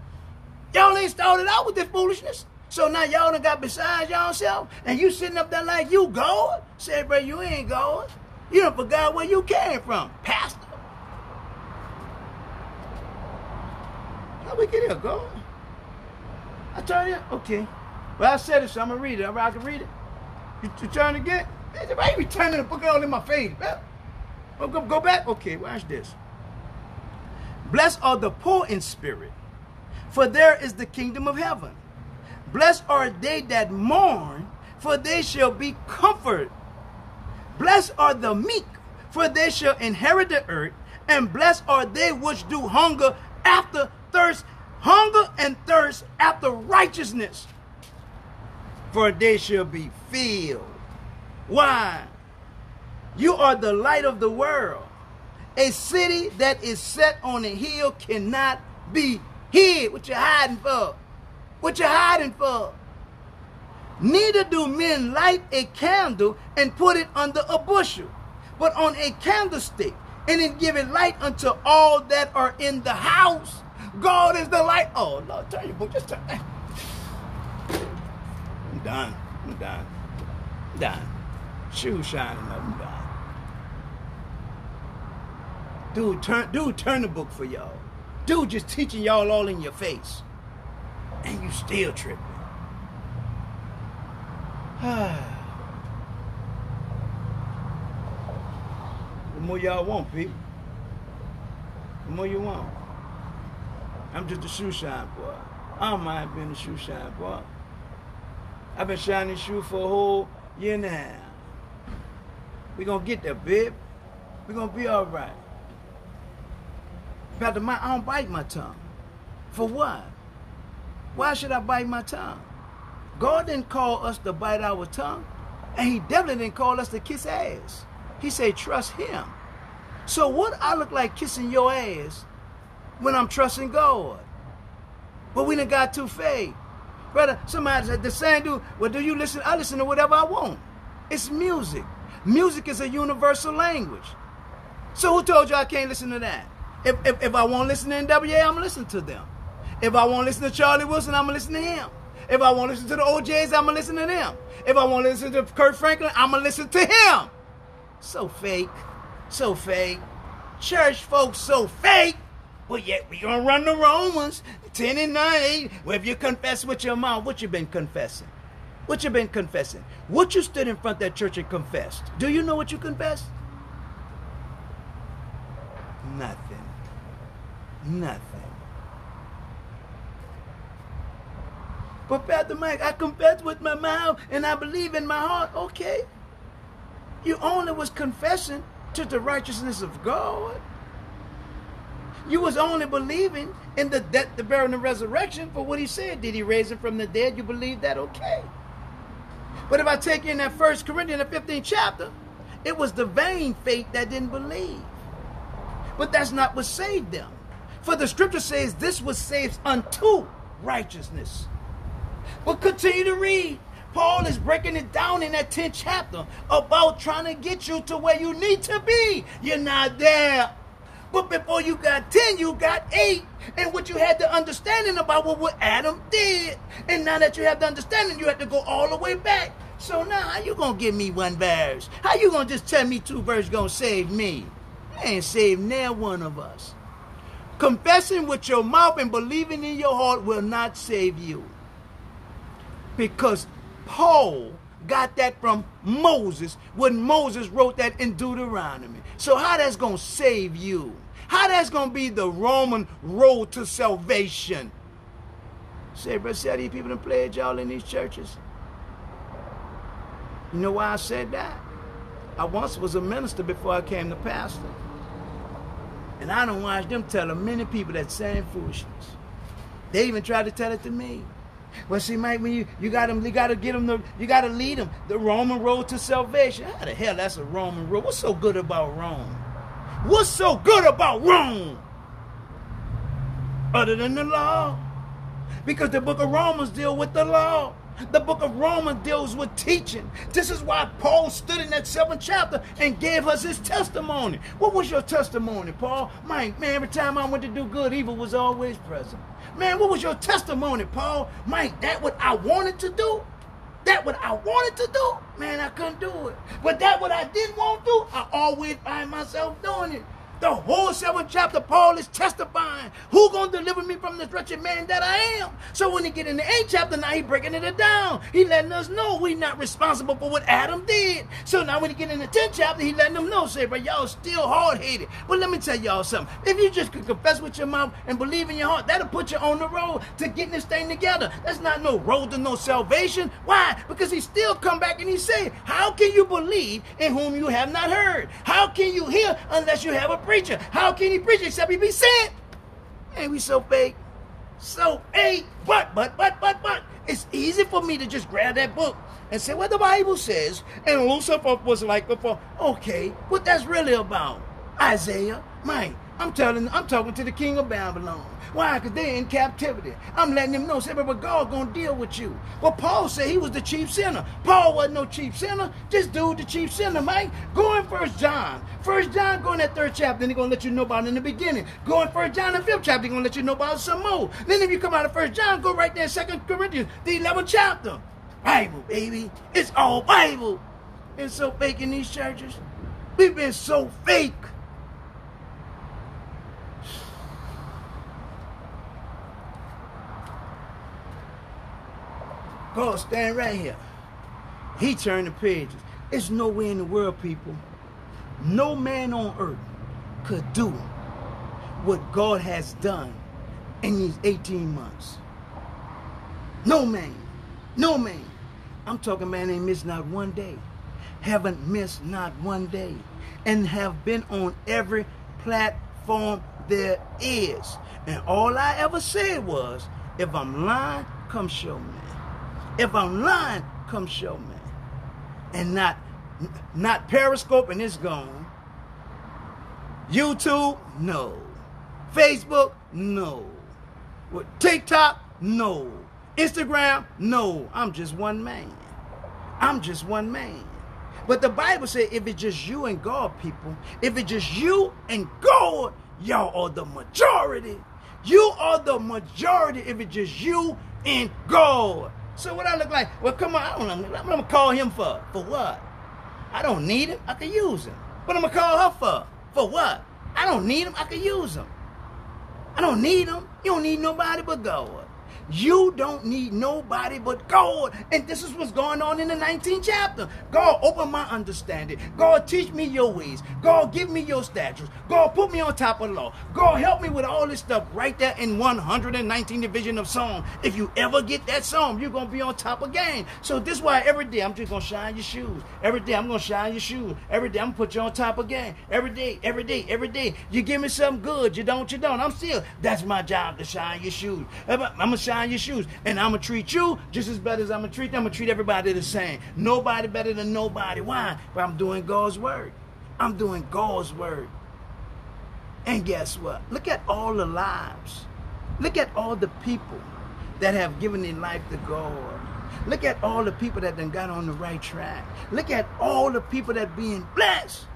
Speaker 1: Y'all ain't started out with this foolishness. So now y'all done got besides y'all self and you sitting up there like you going? Say, bro, you ain't going. You done forgot where you came from, pastor. How we get here, go? I turn it. Okay. Well, I said it, so I'm gonna read it. I can read it. You, you turn again? Why you be turning the book all in my face? Oh, go, go back. Okay, watch this. Blessed are the poor in spirit, for there is the kingdom of heaven. Blessed are they that mourn, for they shall be comforted. Blessed are the meek, for they shall inherit the earth. And blessed are they which do hunger after thirst hunger and thirst after righteousness, for they shall be filled. Why? You are the light of the world. A city that is set on a hill cannot be hid. What you hiding for? What you hiding for? Neither do men light a candle and put it under a bushel, but on a candlestick, and then give it light unto all that are in the house. God is the light. Oh, Lord, turn your book. Just turn. I'm done. I'm done. I'm done. Shoe shining up. I'm done. Dude, turn, dude, turn the book for y'all. Dude, just teaching y'all all in your face. And you still tripping. the more y'all want, people. The more you want. I'm just a shoe shine boy. I don't mind being a shoe shine boy. I've been shining shoe for a whole year and a half. We gonna get there, babe. We're gonna be all right. About the I don't bite my tongue. For what? Why should I bite my tongue? God didn't call us to bite our tongue, and He definitely didn't call us to kiss ass. He said, trust Him. So what I look like kissing your ass when I'm trusting God. But we done got too fake. Brother, somebody said the same dude. Well, do you listen? I listen to whatever I want. It's music. Music is a universal language. So who told you I can't listen to that? If, if, if I want to listen to NWA, I'm going to listen to them. If I want to listen to Charlie Wilson, I'm going to listen to him. If I want to listen to the O'Jays, I'm going to listen to them. If I want to listen to Kirk Franklin, I'm going to listen to him. So fake. So fake. Church folks so fake. Well, yet we to run the Romans 10 and 9. Well, if you confess with your mouth, what you been confessing? What you been confessing? What you stood in front of that church and confessed? Do you know what you confessed? Nothing. Nothing. But Pastor Mike, I confess with my mouth and I believe in my heart. Okay. You only was confessing to the righteousness of God. You was only believing in the death, the burial, and the resurrection for what he said. Did he raise him from the dead? You believe that? Okay. But if I take you in that first Corinthians, the 15th chapter, it was the vain faith that didn't believe. But that's not what saved them. For the scripture says this was saved unto righteousness. But continue to read. Paul is breaking it down in that 10th chapter about trying to get you to where you need to be. You're not there. But before you got 10, you got 8. And what you had the understanding about what, what Adam did. And now that you have the understanding, you have to go all the way back. So now how you gonna give me one verse? How you gonna just tell me two verses gonna save me? ain't save near one of us. Confessing with your mouth and believing in your heart will not save you. Because Paul got that from Moses when Moses wrote that in Deuteronomy. So how that's going to save you? How that's going to be the Roman road to salvation? Say, bro, see how these people done played y'all in these churches? You know why I said that? I once was a minister before I came to pastor. And I don't watch them telling many people that same foolishness. They even tried to tell it to me. Well, see, Mike, when you you got them, you got to get them, the, you got to lead them the Roman road to salvation. How the hell that's a Roman road? What's so good about Rome? What's so good about Rome? Other than the law, because the book of Romans deal with the law. The book of Romans deals with teaching. This is why Paul stood in that seventh chapter and gave us his testimony. What was your testimony, Paul? Mike, man, every time I went to do good, evil was always present. Man, what was your testimony, Paul? Mike, that what I wanted to do? That what I wanted to do? Man, I couldn't do it. But that what I didn't want to do, I always find myself doing it. The whole seventh chapter, Paul is testifying. Who gonna deliver me from this wretched man that I am? So when he get in the eighth chapter, now he breaking it down. He letting us know we not responsible for what Adam did. So now when he get in the tenth chapter, he letting them know, say, but y'all still hard-headed. But let me tell y'all something. If you just could confess with your mouth and believe in your heart, that'll put you on the road to getting this thing together. That's not no road to no salvation. Why? Because he still come back and he say, how can you believe in whom you have not heard? How can you hear unless you have a preacher. How can he preach except he be sent? Ain't we so fake? So fake. But, but, but, but, but. It's easy for me to just grab that book and say what the Bible says. And Lucifer was like before. Okay, what that's really about? Isaiah, Mike, I'm telling, I'm talking to the king of Babylon. Why? Because they're in captivity. I'm letting them know, say, but God gonna deal with you. But Paul said he was the chief sinner. Paul wasn't no chief sinner. This dude the chief sinner, Mike. Go in First John. First John, go in that third chapter, then he's gonna let you know about it in the beginning. Go in First John, the fifth chapter, he's gonna let you know about it some more. Then if you come out of First John, go right there in Second Corinthians, the 11th chapter. Bible, baby. It's all Bible. It's so fake in these churches. We've been so fake. God stand right here. He turned the pages. It's no way in the world, people. No man on earth could do what God has done in these 18 months. No man. No man. I'm talking man ain't missed not one day. Haven't missed not one day. And have been on every platform there is. And all I ever said was, if I'm lying, come show me. If I'm lying, come show me. And not not Periscope and it's gone. YouTube, no. Facebook, no. TikTok, no. Instagram? No, I'm just one man. I'm just one man. But the Bible said if it's just you and God, people, if it's just you and God, y'all are the majority. You are the majority if it's just you and God. So what I look like? Well, come on, I don't know. I'm gonna call him for. For what? I don't need him. I can use him. What I'm gonna call her for? For what? I don't need him. I can use him. I don't need him. You don't need nobody but God. You don't need nobody but God. And this is what's going on in the 19th chapter. God, open my understanding. God, teach me your ways. God, give me your statutes. God, put me on top of the law. God, help me with all this stuff right there in 119 division of Psalm. If you ever get that Psalm, you're going to be on top again. So this is why every day I'm just going to shine your shoes. Every day I'm going to shine your shoes. Every day I'm going to put you on top again. Every day, every day, every day. You give me something good. You don't, you don't. I'm still, that's my job to shine your shoes. I'm going to shine your shoes. And I'm to treat you just as better as I'm to treat them. I'm to treat everybody the same. Nobody better than nobody. Why? But I'm doing God's word. I'm doing God's word. And guess what? Look at all the lives. Look at all the people that have given their life to God. Look at all the people that then got on the right track. Look at all the people that being blessed.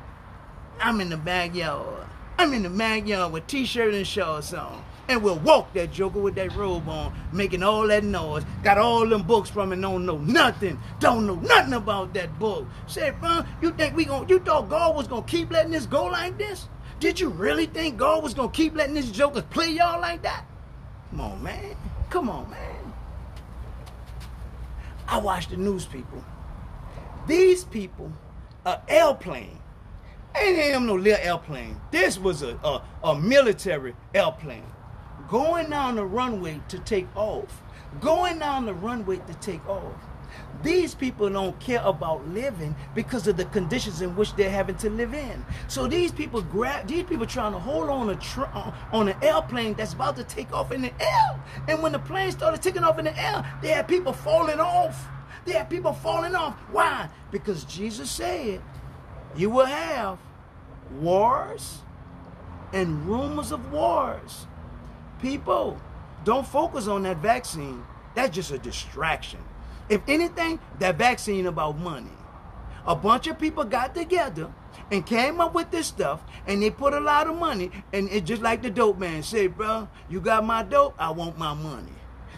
Speaker 1: I'm in the backyard. I'm in the backyard with t-shirt and shorts on and we'll walk that joker with that robe on, making all that noise. Got all them books from and don't know nothing. Don't know nothing about that book. Said, bro, you think we going you thought God was gonna keep letting this go like this? Did you really think God was gonna keep letting this joker play y'all like that? Come on, man. Come on, man. I watch the news people. These people, a airplane. Ain't him no little airplane. This was a, a, a military airplane going down the runway to take off, going down the runway to take off. These people don't care about living because of the conditions in which they're having to live in. So these people grab these people trying to hold on a tr- uh, on an airplane that's about to take off in the air. And when the plane started taking off in the air, they had people falling off. They had people falling off. Why? Because Jesus said, "You will have wars and rumors of wars." People, don't focus on that vaccine. That's just a distraction. If anything, that vaccine about money. A bunch of people got together and came up with this stuff and they put a lot of money and it's just like the dope man said, bro, you got my dope, I want my money.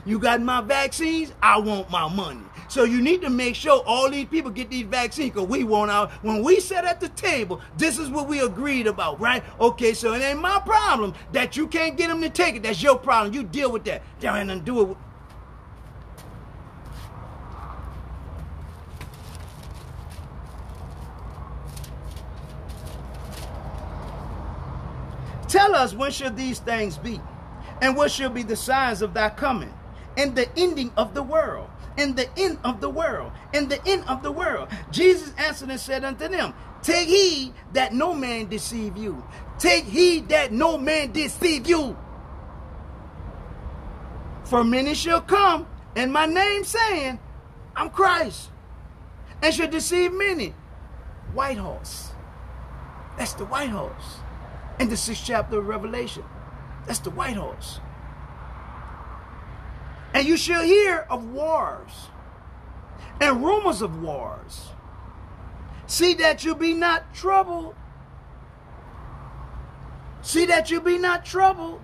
Speaker 1: You got my vaccines, I want my money. So you need to make sure all these people get these vaccines because we want our, When we sat at the table, this is what we agreed about, right? Okay, so it ain't my problem that you can't get them to take it. That's your problem. You deal with that. Down and do it. Tell us when should these things be, and what shall be the signs of thy coming, and the ending of the world and the end of the world. and the end of the world. Jesus answered and said unto them, Take heed that no man deceive you. Take heed that no man deceive you. For many shall come in my name saying, I'm Christ, and shall deceive many. White horse. That's the white horse. In the sixth chapter of Revelation. That's the white horse. And you shall hear of wars and rumors of wars. See that you be not troubled. See that you be not troubled.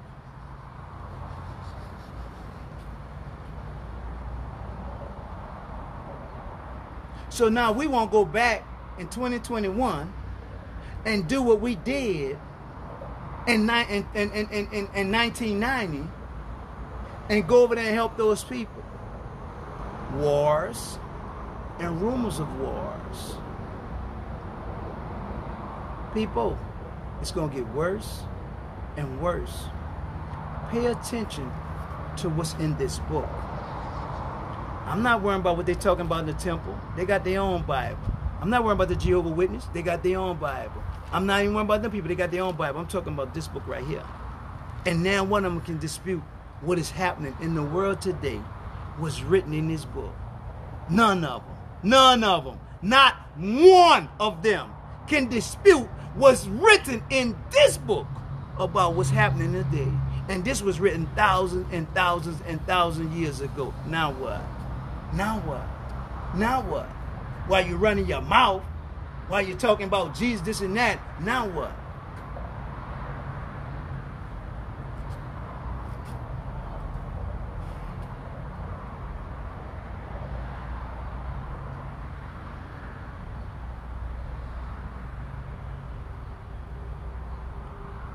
Speaker 1: So now we won't go back in 2021 and do what we did in, in, in, in, in, in 1990 and go over there and help those people. Wars and rumors of wars. People, it's going to get worse and worse. Pay attention to what's in this book. I'm not worrying about what they're talking about in the temple. They got their own Bible. I'm not worrying about the Jehovah Witness. They got their own Bible. I'm not even worrying about them people. They got their own Bible. I'm talking about this book right here. And now one of them can dispute what is happening in the world today was written in this book. None of them, none of them, not one of them can dispute what's written in this book about what's happening today. And this was written thousands and thousands and thousands years ago. Now what? Now what? Now what? While you're running your mouth, while you're talking about Jesus, this and that, now what?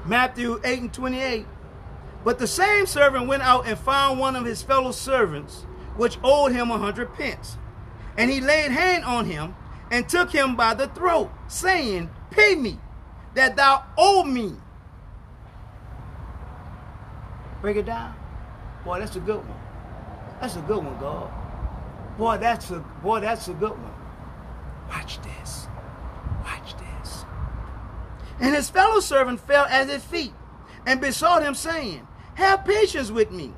Speaker 1: Matthew 8 and 28. But the same servant went out and found one of his fellow servants, which owed him a hundred pence. And he laid hand on him and took him by the throat, saying, Pay me that thou owe me. Break it down. Boy, that's a good one. That's a good one, God. Boy, that's a boy, that's a good one. Watch this. And his fellow servant fell at his feet and besought him, saying, Have patience with me,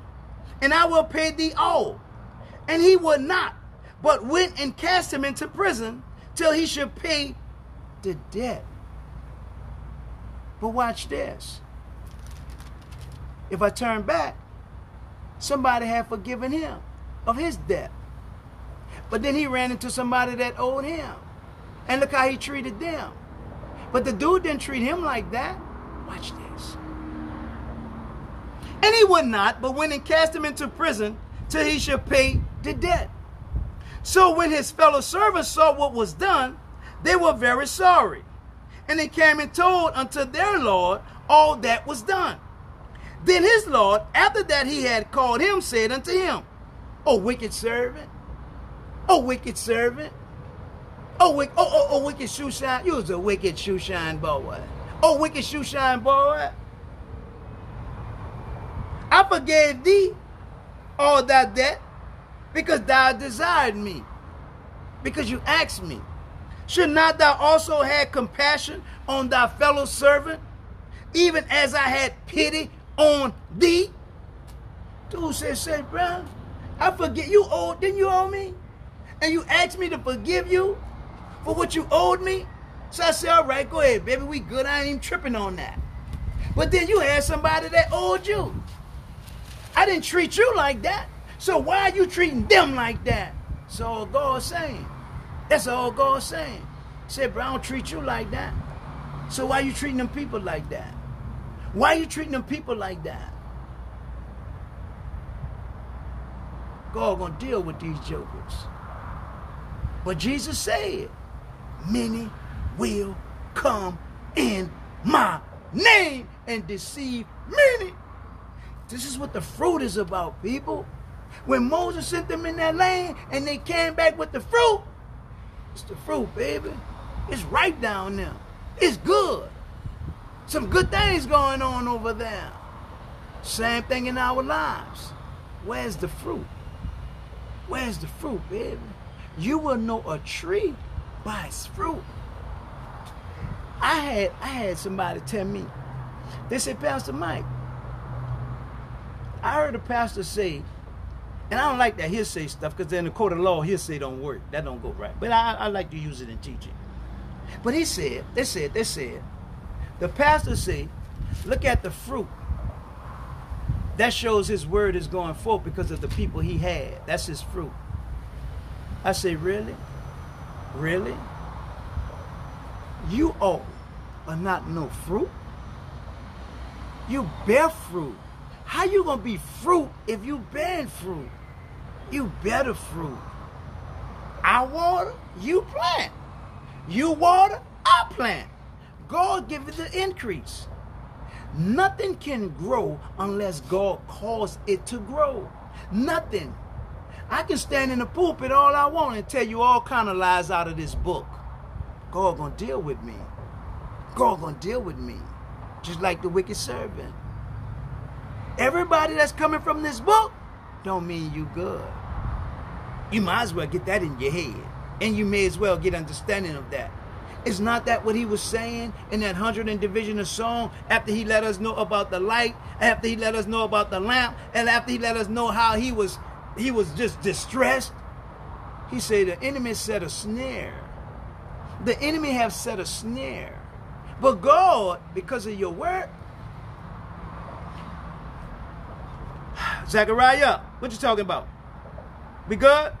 Speaker 1: and I will pay thee all. And he would not, but went and cast him into prison till he should pay the debt. But watch this. If I turn back, somebody had forgiven him of his debt. But then he ran into somebody that owed him. And look how he treated them. But the dude didn't treat him like that. Watch this. And he would not, but went and cast him into prison till he should pay the debt. So when his fellow servants saw what was done, they were very sorry. And they came and told unto their Lord all that was done. Then his Lord, after that he had called him, said unto him, O wicked servant, O wicked servant, Oh, o, wicked, oh, oh, oh, wicked shoe shine, you was a wicked shoe shine boy. Oh, wicked shoe shine boy. I forgave thee all that debt because thou desired me, because you asked me. Should not thou also have compassion on thy fellow servant, even as I had pity on thee? Dude said, say, bro, I forget you owed, didn't you owe me? And you asked me to forgive you for what you owed me? So I said, all right, go ahead, baby, we good. I ain't even tripping on that. But then you had somebody that owed you. I didn't treat you like that. So why are you treating them like that? That's all God's saying. That's all God's saying. He said, bro, I don't treat you like that. So why are you treating them people like that? Why are you treating them people like that? God gonna deal with these jokers. But Jesus said, many will come in my name and deceive many. This is what the fruit is about, people. When Moses sent them in that land and they came back with the fruit, it's the fruit, baby. It's right down there. It's good. Some good things going on over there. Same thing in our lives. Where's the fruit? Where's the fruit, baby? You will know a tree by its fruit. I had I had somebody tell me, they said, Pastor Mike, I heard a pastor say, and I don't like that hearsay stuff because in the court of law, hearsay don't work. That don't go right. But I, I like to use it in teaching. But he said, they said, they said, the pastor said, look at the fruit. That shows his word is going forth because of the people he had. That's his fruit. I say, really? Really? You all are not no fruit? You bear fruit. How you gonna be fruit if you bear fruit? You better fruit. I water, you plant. You water, I plant. God give it the increase. Nothing can grow unless God calls it to grow. Nothing. I can stand in the pulpit all I want and tell you all kind of lies out of this book. God gonna deal with me. God gonna deal with me. Just like the wicked servant. Everybody that's coming from this book don't mean you good. You might as well get that in your head. And you may as well get understanding of that. Is not that what he was saying in that hundred and division of song after he let us know about the light, after he let us know about the lamp, and after he let us know how he was he was just distressed? He said the enemy set a snare. The enemy have set a snare. But God, because of your work, Zechariah, what you talking about? We good?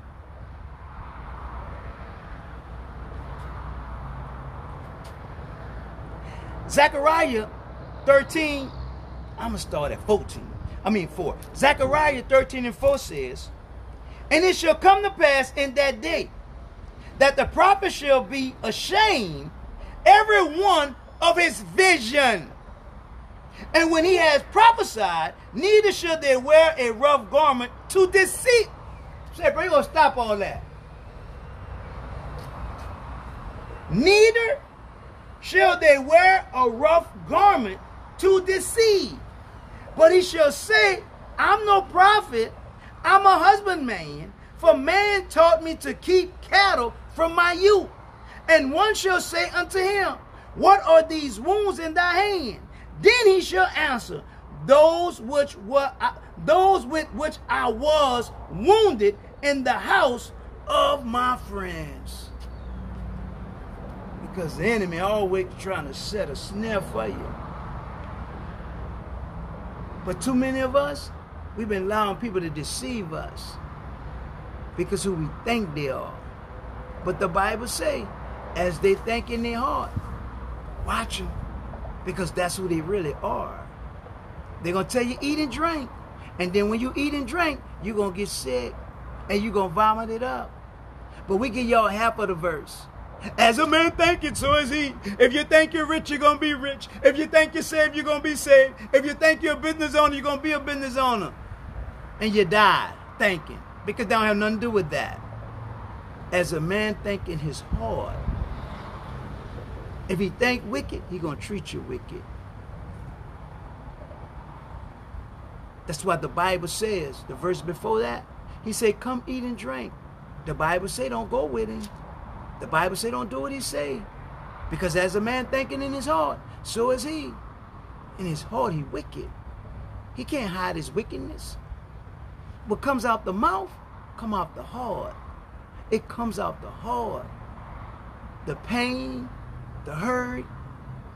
Speaker 1: Zechariah 13, I'm going to start at 14. I mean 4. Zechariah 13 and 4 says, And it shall come to pass in that day that the prophet shall be ashamed, every one of his vision. And when he has prophesied, neither shall they wear a rough garment to deceive. Say, bro, you gonna stop all that. Neither shall they wear a rough garment to deceive. But he shall say, I'm no prophet, I'm a husbandman, for man taught me to keep cattle from my youth. And one shall say unto him, What are these wounds in thy hand? Then he shall answer, Those which were I, those with which I was wounded in the house of my friends. Because the enemy always trying to set a snare for you. But too many of us, we've been allowing people to deceive us because who we think they are. But the Bible say, as they think in their heart, watch them because that's who they really are. They're going to tell you eat and drink. And then when you eat and drink, you're going to get sick and you're going to vomit it up. But we give y'all half of the verse. As a man thinketh, so is he. If you think you're rich, you're going to be rich. If you think you're saved, you're going to be saved. If you think you're a business owner, you're going to be a business owner. And you die thinking. Because they don't have nothing to do with that. As a man thinking his heart. If he think wicked, he going to treat you wicked. That's what the Bible says. The verse before that, he said, come eat and drink. The Bible say don't go with him. The Bible say don't do what he say. Because as a man thinking in his heart, so is he. In his heart, he wicked. He can't hide his wickedness. What comes out the mouth, come out the heart. It comes out the heart. The pain, the hurt,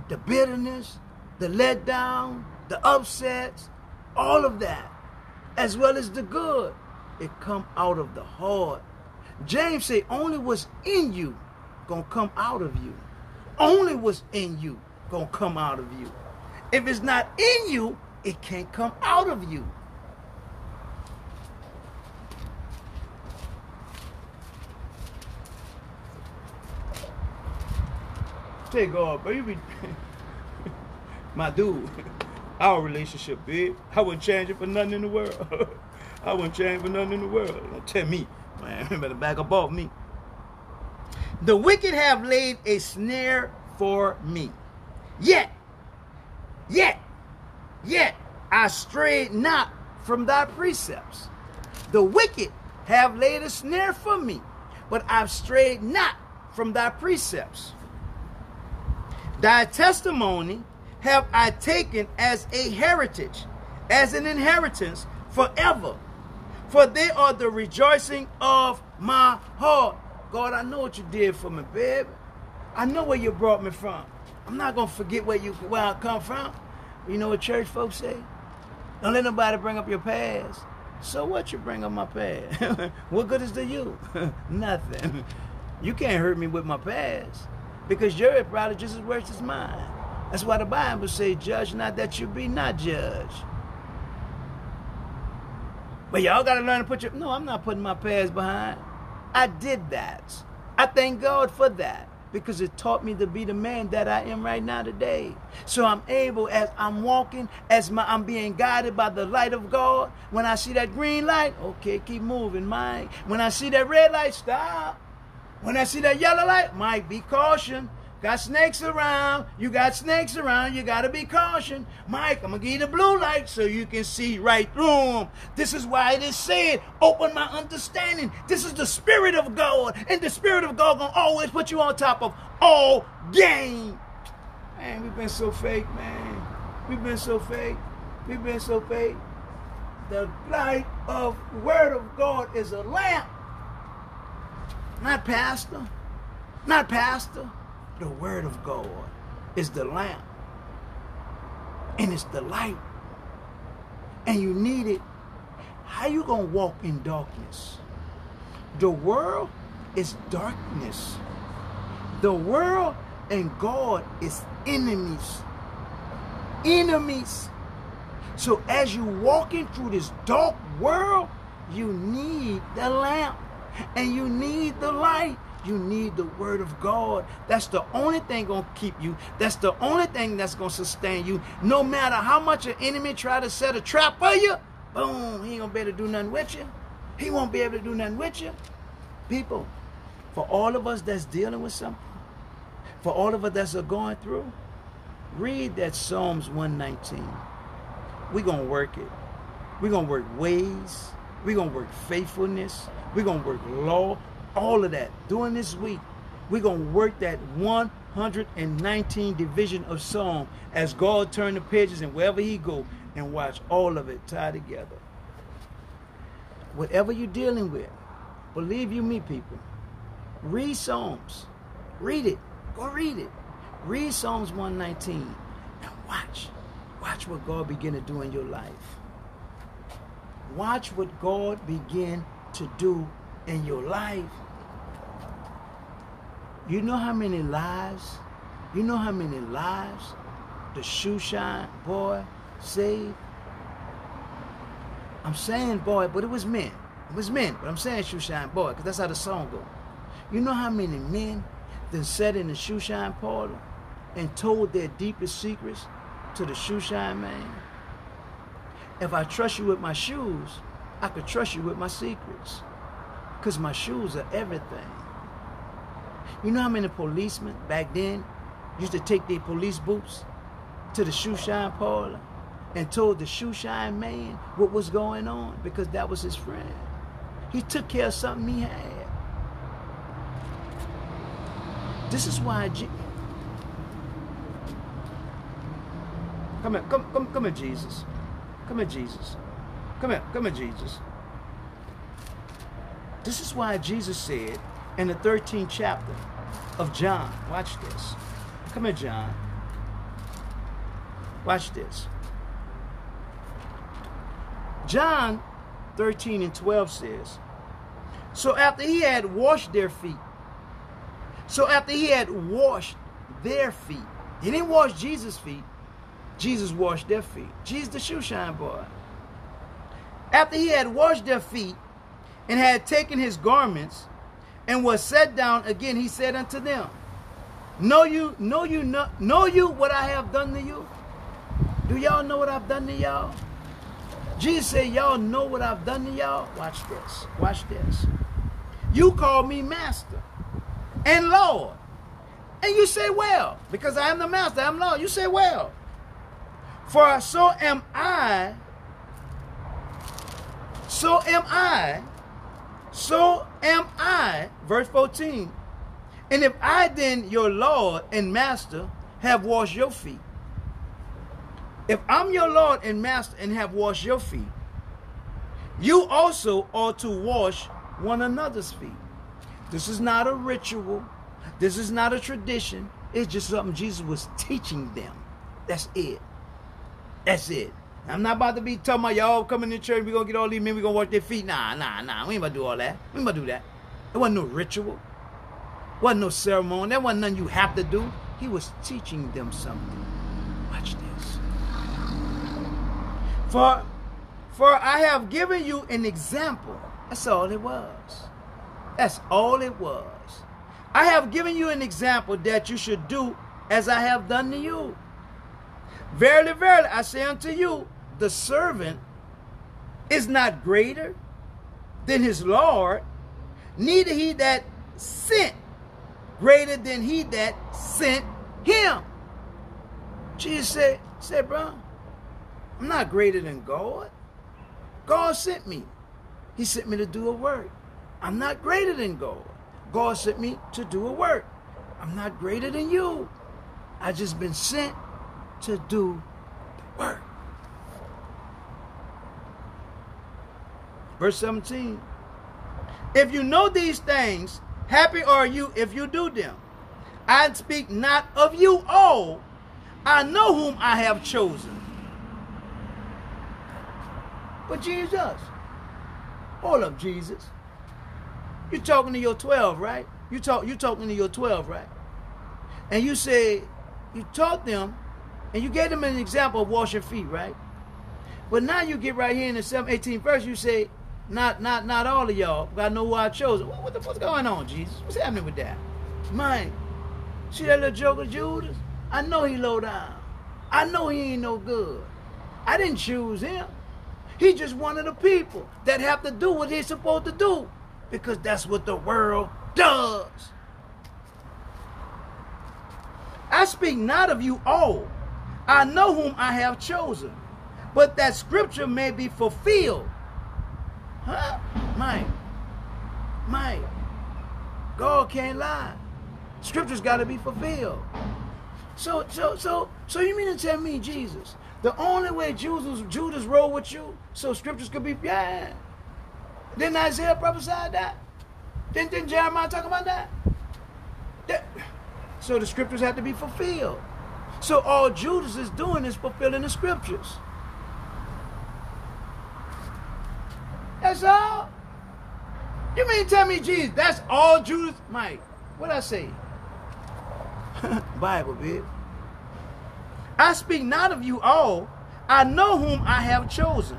Speaker 1: the bitterness, the letdown, the upsets, all of that, as well as the good, it come out of the heart. James say only what's in you gonna come out of you. Only what's in you gonna come out of you. If it's not in you, it can't come out of you. Take off, baby. My dude, our relationship, babe. I wouldn't change it for nothing in the world. I wouldn't change for nothing in the world. Don't tell me, man. Better back up off me. The wicked have laid a snare for me. Yet, yet, yet I strayed not from thy precepts. The wicked have laid a snare for me, but I've strayed not from thy precepts. Thy testimony have I taken as a heritage, as an inheritance forever. For they are the rejoicing of my heart. God, I know what you did for me, babe. I know where you brought me from. I'm not gonna forget where you where I come from. You know what church folks say? Don't let nobody bring up your past. So what you bring up my past? what good is to you? Nothing. You can't hurt me with my past. Because your probably just as worse as mine. That's why the Bible says, judge not that you be not judged. But y'all gotta learn to put your no, I'm not putting my past behind. I did that. I thank God for that because it taught me to be the man that I am right now today. So I'm able as I'm walking, as my I'm being guided by the light of God. When I see that green light, okay, keep moving, Mike. When I see that red light, stop. When I see that yellow light, Mike, be caution. Got snakes around. You got snakes around. You got to be caution. Mike, I'm going to give you the blue light so you can see right through them. This is why it is said, open my understanding. This is the Spirit of God. And the Spirit of God going to always put you on top of all game. Man, we've been so fake, man. We've been so fake. We've been so fake. The light of the Word of God is a lamp. Not pastor. Not pastor the word of God is the lamp and it's the light. And you need it how you gonna walk in darkness? The world is darkness. The world and God is enemies. Enemies. So as you walking through this dark world, you need the lamp and you need the light. You need the word of God. That's the only thing gonna keep you. That's the only thing that's gonna sustain you. No matter how much an enemy try to set a trap for you, boom, he ain't gonna be able to do nothing with you. He won't be able to do nothing with you. People, for all of us that's dealing with something, for all of us that's going through, read that Psalms 119. We're gonna work it. We're gonna work ways. We're gonna work faithfulness. We're gonna work law all of that during this week. We're going to work that 119 division of Psalm as God turn the pages and wherever he go and watch all of it tie together. Whatever you're dealing with, believe you me, people, read Psalms. Read it. Go read it. Read Psalms 119 and watch. Watch what God begin to do in your life. Watch what God begin to do in your life. You know how many lives, you know how many lives the shoe shine boy saved? I'm saying boy, but it was men. It was men, but I'm saying shoe shine boy, because that's how the song goes. You know how many men then sat in the shoe shine parlor and told their deepest secrets to the shoe shine man? If I trust you with my shoes, I could trust you with my secrets. Because my shoes are everything. You know how many policemen back then used to take their police boots to the shoe shine parlor and told the shoe shine man what was going on because that was his friend. He took care of something he had. This is why Je- Come here, come, come, come here, Jesus. Come here, Jesus. Come here, come here, Jesus. This is why Jesus said in the 13th chapter of John, watch this. Come here, John. Watch this. John 13 and 12 says, So after he had washed their feet, so after he had washed their feet, he didn't wash Jesus' feet, Jesus washed their feet. Jesus the shoe shine boy. After he had washed their feet and had taken his garments and was set down again, he said unto them, Know you, know you, know, know you what I have done to you? Do y'all know what I've done to y'all? Jesus said, Y'all know what I've done to y'all? Watch this. Watch this. You call me master and Lord. And you say, Well, because I am the master, I'm Lord. You say, Well, for so am I, so am I, so am I, verse 14. And if I then, your Lord and Master, have washed your feet, if I'm your Lord and Master and have washed your feet, you also ought to wash one another's feet. This is not a ritual. This is not a tradition. It's just something Jesus was teaching them. That's it. That's it. I'm not about to be talking about y'all coming to church, we're gonna get all these men, we're gonna wash their feet. Nah, nah, nah. We ain't about to do all that. We ain't about to do that. It wasn't no ritual. Wasn't no ceremony. That wasn't nothing you have to do. He was teaching them something. Watch this. For for I have given you an example. That's all it was. That's all it was. I have given you an example that you should do as I have done to you. Verily, verily, I say unto you, the servant is not greater than his Lord, neither he that sent greater than he that sent him. Jesus said, said, bro, I'm not greater than God. God sent me. He sent me to do a work. I'm not greater than God. God sent me to do a work. I'm not greater than you. I just been sent to do the work. Verse 17. If you know these things, happy are you if you do them. I speak not of you all. I know whom I have chosen. But Jesus, Hold up, Jesus. You're talking to your 12, right? You talk you're talking to your 12, right? And you say you taught them and you gave them an example of washing feet, right? But now you get right here in the 7, 18th verse, you say, not not not all of y'all. I know who I chose. What, what the, what's going on, Jesus? What's happening with that? Man, see that little joker Judas? I know he low down. I know he ain't no good. I didn't choose him. He just one of the people that have to do what he's supposed to do because that's what the world does. I speak not of you all. I know whom I have chosen, but that scripture may be fulfilled. Huh? Mike. Mike. God can't lie. Scripture's got to be fulfilled. So, so, so, so you mean to tell me, Jesus, the only way Judas, Judas rolled with you, so scriptures could be, yeah. Didn't Isaiah prophesy that? Didn't, didn't Jeremiah talk about that? that? So the scriptures have to be fulfilled. So all Judas is doing is fulfilling the scriptures. That's all. You mean tell me, Jesus, that's all Judas? Mike, what I say? Bible, bitch. I speak not of you all. I know whom I have chosen.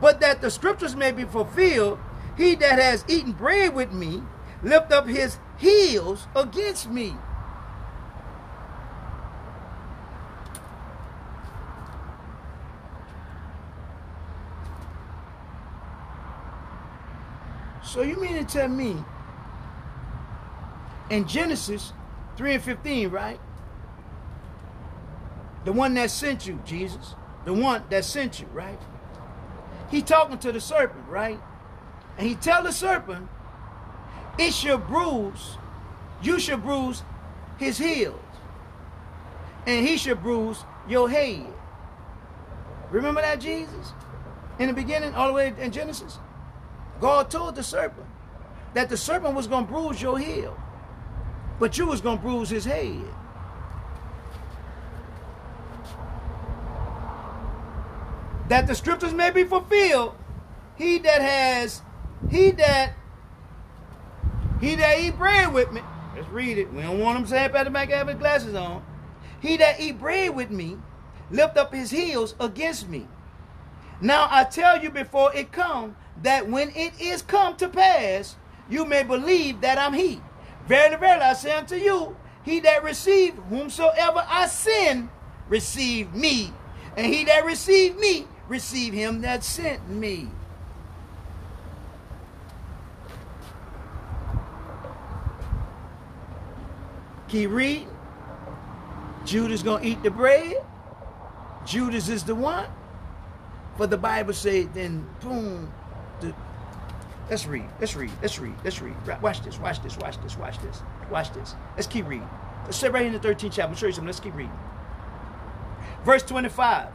Speaker 1: But that the scriptures may be fulfilled, he that has eaten bread with me lift up his heels against me. So you mean to tell me in Genesis 3 and 15, right? The one that sent you, Jesus. The one that sent you, right? He talking to the serpent, right? And he tell the serpent, it should bruise, you should bruise his heels. And he should bruise your head. Remember that, Jesus? In the beginning, all the way in Genesis? God told the serpent that the serpent was going to bruise your heel, but you was going to bruise his head. That the scriptures may be fulfilled, he that has, he that, he that eat bread with me, let's read it. We don't want him saying Pastor have his glasses on. He that eat bread with me, lift up his heels against me. Now I tell you before it come, that when it is come to pass, you may believe that I'm he. Verily, verily, I say unto you, he that received whomsoever I send, receive me. And he that received me, receive him that sent me. Keep reading. Judas gonna eat the bread. Judas is the one. For the Bible said, then boom, the, let's read. Let's read. Let's read. Let's read. Watch this. Watch this. Watch this. Watch this. Watch this. Let's keep reading. Let's say right here in the 13th chapter. I'll show you something. Let's keep reading. Verse 25.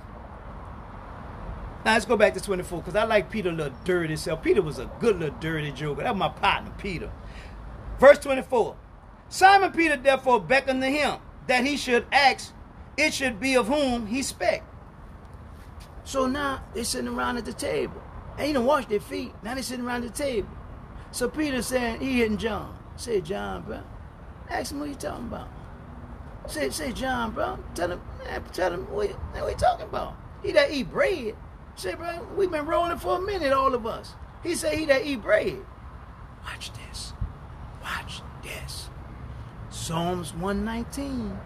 Speaker 1: Now let's go back to 24 because I like Peter a little dirty self. Peter was a good little dirty joker. That was my partner, Peter. Verse 24. Simon Peter therefore beckoned to him that he should ask, it should be of whom he spake. So now they're sitting around at the table. And he don't wash their feet. Now they're sitting around the table. So Peter saying, he hitting John. Say, John, bro. Ask him what you talking about. Say, say, John, bro. Tell him, tell him what, what talking about. He that eat bread. Say, bro, we've been rolling for a minute, all of us. He said, he that eat bread. Watch this. Watch this. Psalms 119.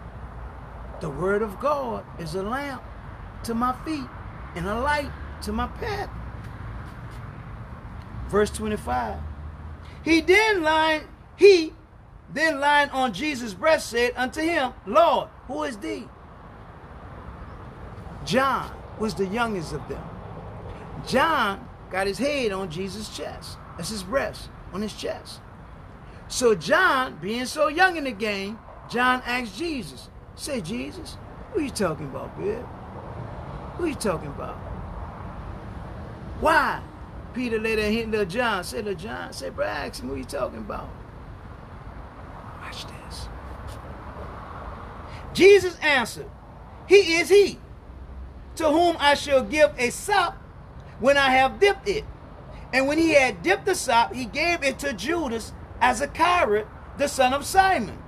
Speaker 1: The word of God is a lamp to my feet and a light to my path. Verse 25. He then lying, he then lying on Jesus' breast said unto him, Lord, who is thee? John was the youngest of them. John got his head on Jesus' chest. That's his breast, on his chest. So John, being so young in the game, John asked Jesus, say, Jesus, who you talking about, babe? Who you talking about? Why? Peter later hit little John. Say, little John, say, bro, ask him who you talking about. Watch this. Jesus answered, He is he, to whom I shall give a sop when I have dipped it. And when he had dipped the sop, he gave it to Judas as a Iscariot, the son of Simon.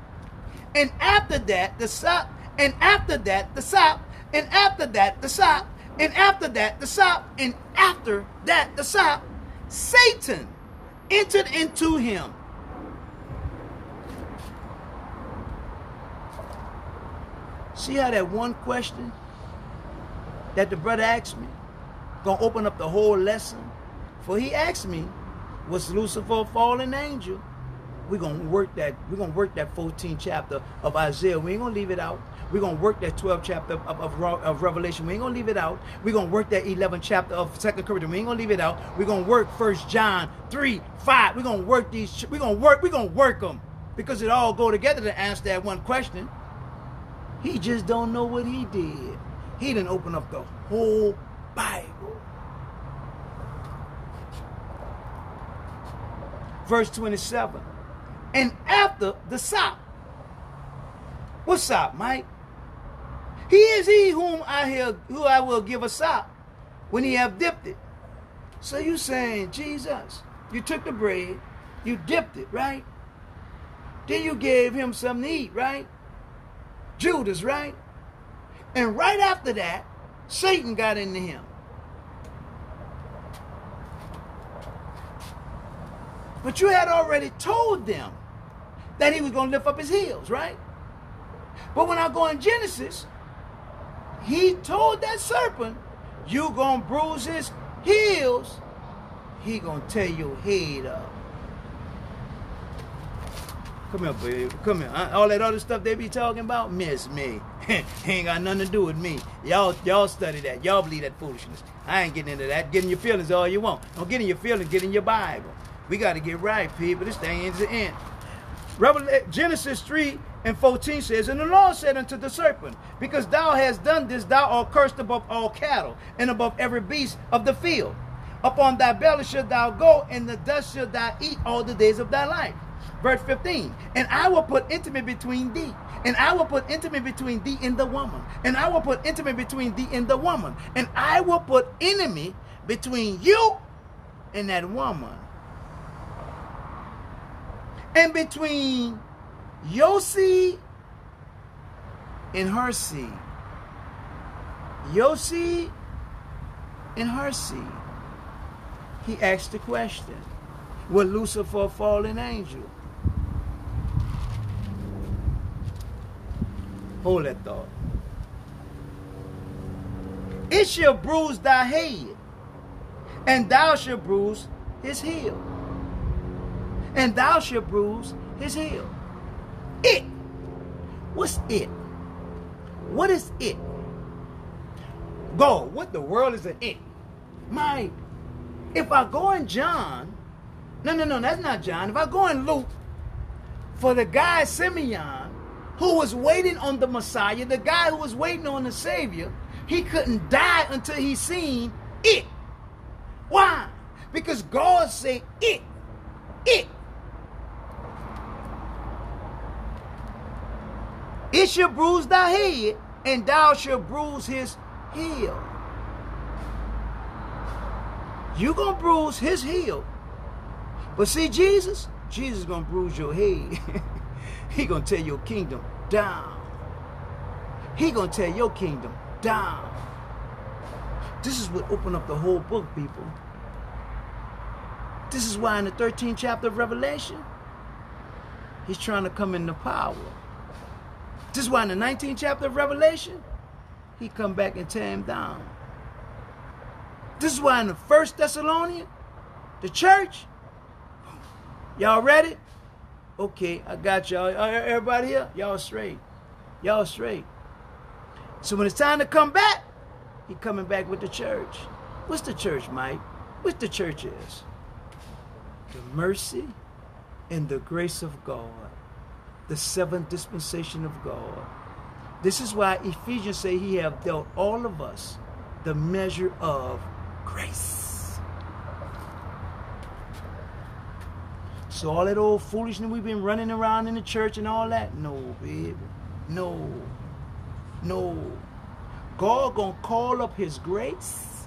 Speaker 1: And after that, the sop, and after that, the sop, and after that, the sop, and after that, the sop, and after that, the sop, Satan entered into him. See how that one question that the brother asked me gonna open up the whole lesson? For he asked me, was Lucifer a fallen angel? We're gonna work that, we're gonna work that 14th chapter of Isaiah. We ain't gonna leave it out. We're going to work that 12th chapter of, of, of, Revelation. We ain't going to leave it out. We're going to work that 11th chapter of Second Corinthians. We ain't going to leave it out. We're going to work First John 3, 5. We're going to work these. We're going to work. We're going to work them because it all go together to answer that one question. He just don't know what he did. He didn't open up the whole Bible. Verse 27. And after the sop. What's up, Mike? He is he whom I who I will give a sop when he have dipped it. So you saying, Jesus, you took the bread, you dipped it, right? Then you gave him something to eat, right? Judas, right? And right after that, Satan got into him. But you had already told them that he was going to lift up his heels, right? But when I go in Genesis, he told that serpent, you gonna bruise his heels, he gonna tear your head up. Come here, baby. Come here. Uh, all that other stuff they be talking about, miss me. ain't got nothing to do with me. Y'all, y'all study that. Y'all believe that foolishness. I ain't getting into that. Getting your feelings all you want. Don't get in your feelings. Get in your Bible. We got to get right, people. This thing is the end. Revelation, Genesis 3 and 14 says, And the Lord said unto the serpent, Because thou hast done this, thou art cursed above all cattle, and above every beast of the field. Upon thy belly shalt thou go, and the dust shalt thou eat all the days of thy life. Verse 15, And I will put intimacy between thee, and I will put intimacy between thee and the woman, and I will put intimacy between thee and the woman, and I will put enemy between you and that woman. And between your and her seed. And her. He asked the question, was Lucifer a fallen angel? Hold that thought. It shall bruise thy head, and thou shalt bruise his heel. And thou shalt bruise his heel. It. What's it? What is it? Go. What the world is an it? My, if I go in John, no, no, no, that's not John. If I go in Luke, for the guy Simeon, who was waiting on the Messiah, the guy who was waiting on the Savior, he couldn't die until he seen it. Why? Because God said it. It. It shall bruise thy head, and thou shalt bruise his heel. you going to bruise his heel. But see, Jesus, Jesus going to bruise your head. he going to tear your kingdom down. He going to tear your kingdom down. This is what opened up the whole book, people. This is why in the 13th chapter of Revelation, he's trying to come into power. This is why in the 19th chapter of Revelation, he come back and tear him down. This is why in the first Thessalonian, the church, y'all ready? Okay, I got y'all. Everybody here, y'all straight. Y'all straight. So when it's time to come back, he coming back with the church. What's the church, Mike? What the church is? The mercy and the grace of God the seventh dispensation of God. This is why Ephesians say he have dealt all of us the measure of grace. So all that old foolishness we've been running around in the church and all that, no, baby. No. No. God gonna call up his grace.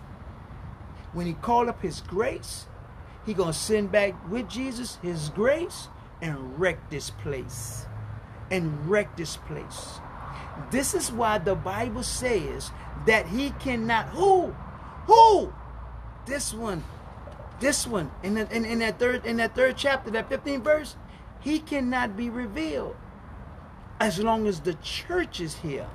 Speaker 1: When he call up his grace, he gonna send back with Jesus his grace and wreck this place. And wreck this place. This is why the Bible says that he cannot who? Who? This one. This one. In, the, in, in that third in that third chapter, that 15th verse, he cannot be revealed as long as the church is here.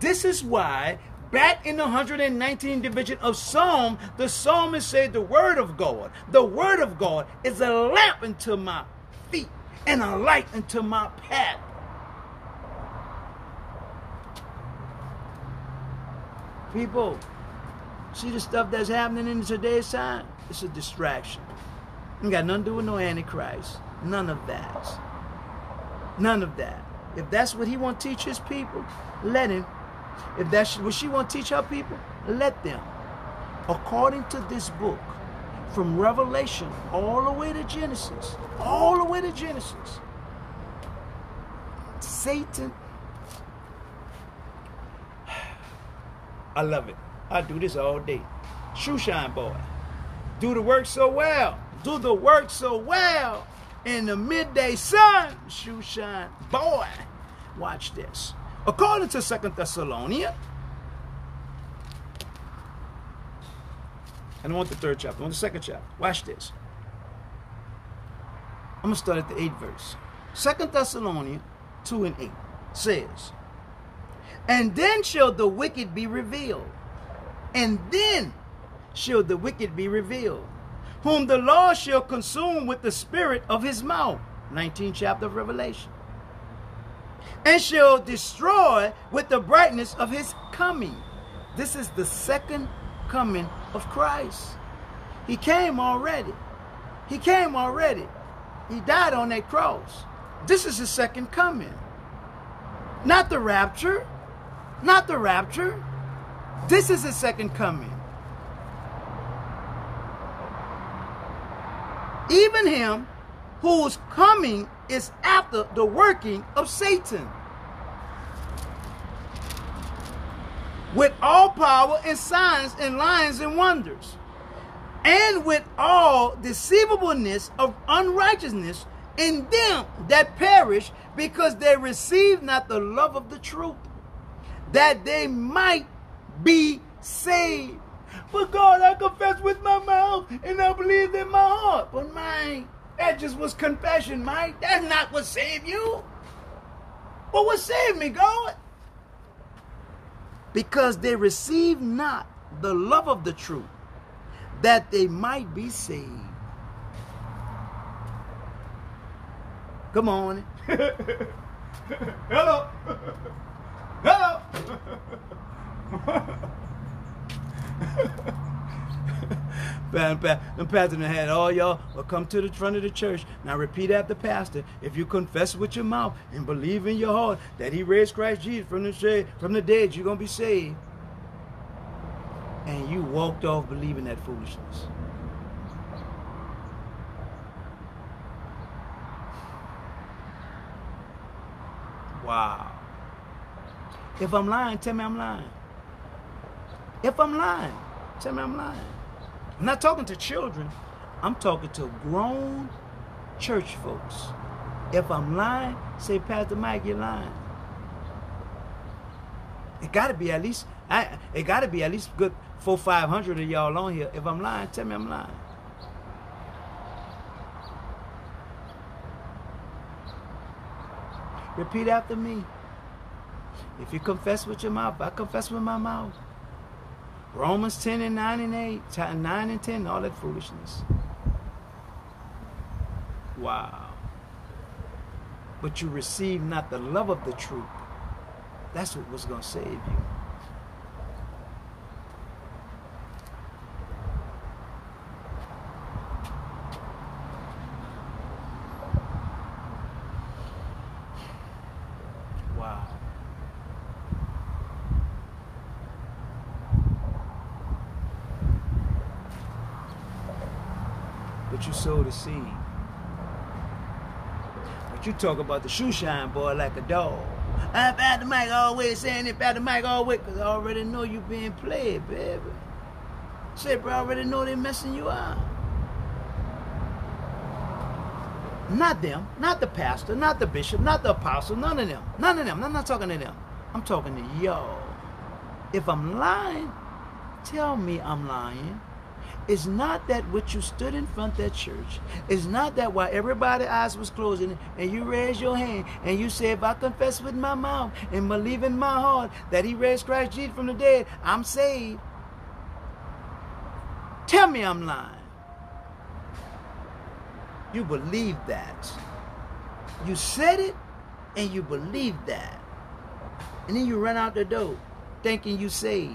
Speaker 1: This is why back in the 119th division of Psalm, the psalmist said the word of God, the word of God is a lamp unto my feet and a light unto my path. People, see the stuff that's happening in today's time? It's a distraction. It got nothing to do with no Antichrist. None of that. None of that. If that's what he want to teach his people, let him. If that's what she want to teach her people, let them. According to this book, from Revelation all the way to Genesis, all the way to Genesis, Satan. I love it. I do this all day. Shoe shine boy. Do the work so well. Do the work so well. In the midday sun, shoe shine boy. Watch this. According to Second Thessalonians, I want the third chapter, I want the second chapter. Watch this. I'm going to start at the 8th verse. Second Thessalonians 2 and 8 says, And then shall the wicked be revealed, and then shall the wicked be revealed, whom the Lord shall consume with the spirit of his mouth. 19th chapter of Revelation and shall destroy with the brightness of his coming. This is the second coming of Christ. He came already. He came already. He died on that cross. This is his second coming. Not the rapture. Not the rapture. This is his second coming. Even him whose coming is after the working of Satan. With all power and signs and lyings and wonders, and with all deceivableness of unrighteousness in them that perish, because they receive not the love of the truth, that they might be saved. But God, I confess with my mouth and I believe in my heart. But my that just was confession, Mike. That's not what saved you. But what saved me, God? Because they received not the love of the truth, that they might be saved. Come on. Hello. Hello. The pastor had all y'all will come to the front of the church. Now repeat after the pastor. If you confess with your mouth and believe in your heart that he raised Christ Jesus from the from the dead, you're gonna be saved. And you walked off believing that foolishness. Wow. If I'm lying, tell me I'm lying. If I'm lying, tell me I'm lying. I'm not talking to children. I'm talking to grown church folks. If I'm lying, say, Pastor Mike, you're lying. It got to be at least, I, it got to be at least good four, five hundred of y'all on here. If I'm lying, tell me I'm lying. Repeat after me. If you confess with your mouth, I confess with my mouth. Romans 10 and 9 and 8, 9 and 10, all that foolishness. Wow. But you receive not the love of the truth. That's what was going to save you. The seed. But you talk about the shoe shine boy like a dog. I Pastor Mike always saying it, Pastor Mike always, because I already know you being played, baby. Say, bro, I already know they messing you up. Not them, not the pastor, not the bishop, not the apostle, none of them. None of them. I'm not talking to them. I'm talking to y'all. If I'm lying, tell me I'm lying. It's not that what you stood in front that church. It's not that while everybody's eyes was closing and you raised your hand and you said, if I confess with my mouth and believe in my heart that he raised Christ Jesus from the dead, I'm saved. Tell me I'm lying. You believe that. You said it and you believe that. And then you run out the door thinking you saved.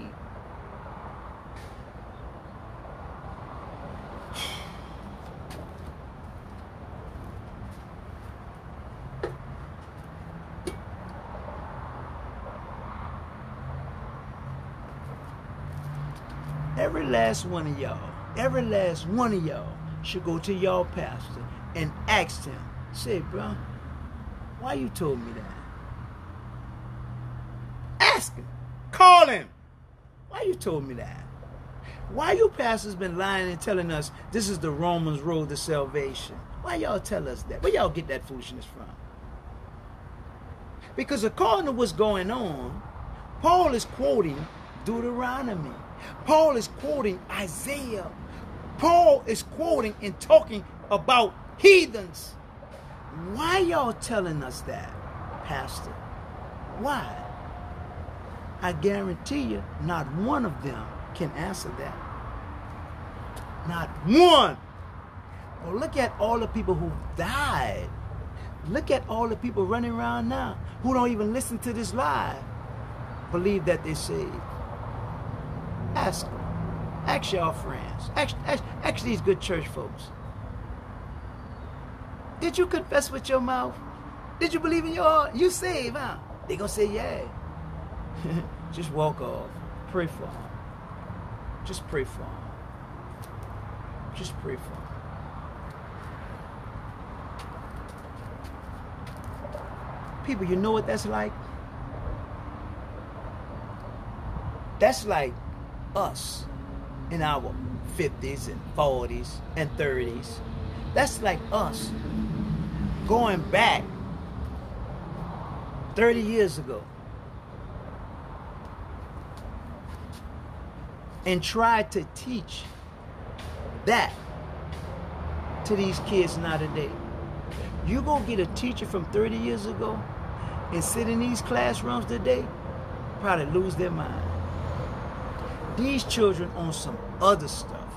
Speaker 1: Every last one of y'all, every last one of y'all should go to y'all pastor and ask him, say, bro, why you told me that? Ask him. Call him. Why you told me that? Why you pastors been lying and telling us this is the Romans road to salvation? Why y'all tell us that? Where y'all get that foolishness from? Because according to what's going on, Paul is quoting Deuteronomy. Paul is quoting Isaiah. Paul is quoting and talking about heathens. Why y'all telling us that, Pastor? Why? I guarantee you, not one of them can answer that. Not one. Well, look at all the people who died. Look at all the people running around now who don't even listen to this live. Believe that they're saved. Ask them. Ask your friends. Ask, ask, ask these good church folks. Did you confess with your mouth? Did you believe in your heart? You saved, huh? They gonna say yeah. Just walk off. Pray for them. Just pray for them. Just pray for them. People, you know what that's like? That's like us in our 50s and 40s and 30s. That's like us going back 30 years ago and try to teach that to these kids now today. You go get a teacher from 30 years ago and sit in these classrooms today, probably lose their mind. These children on some other stuff.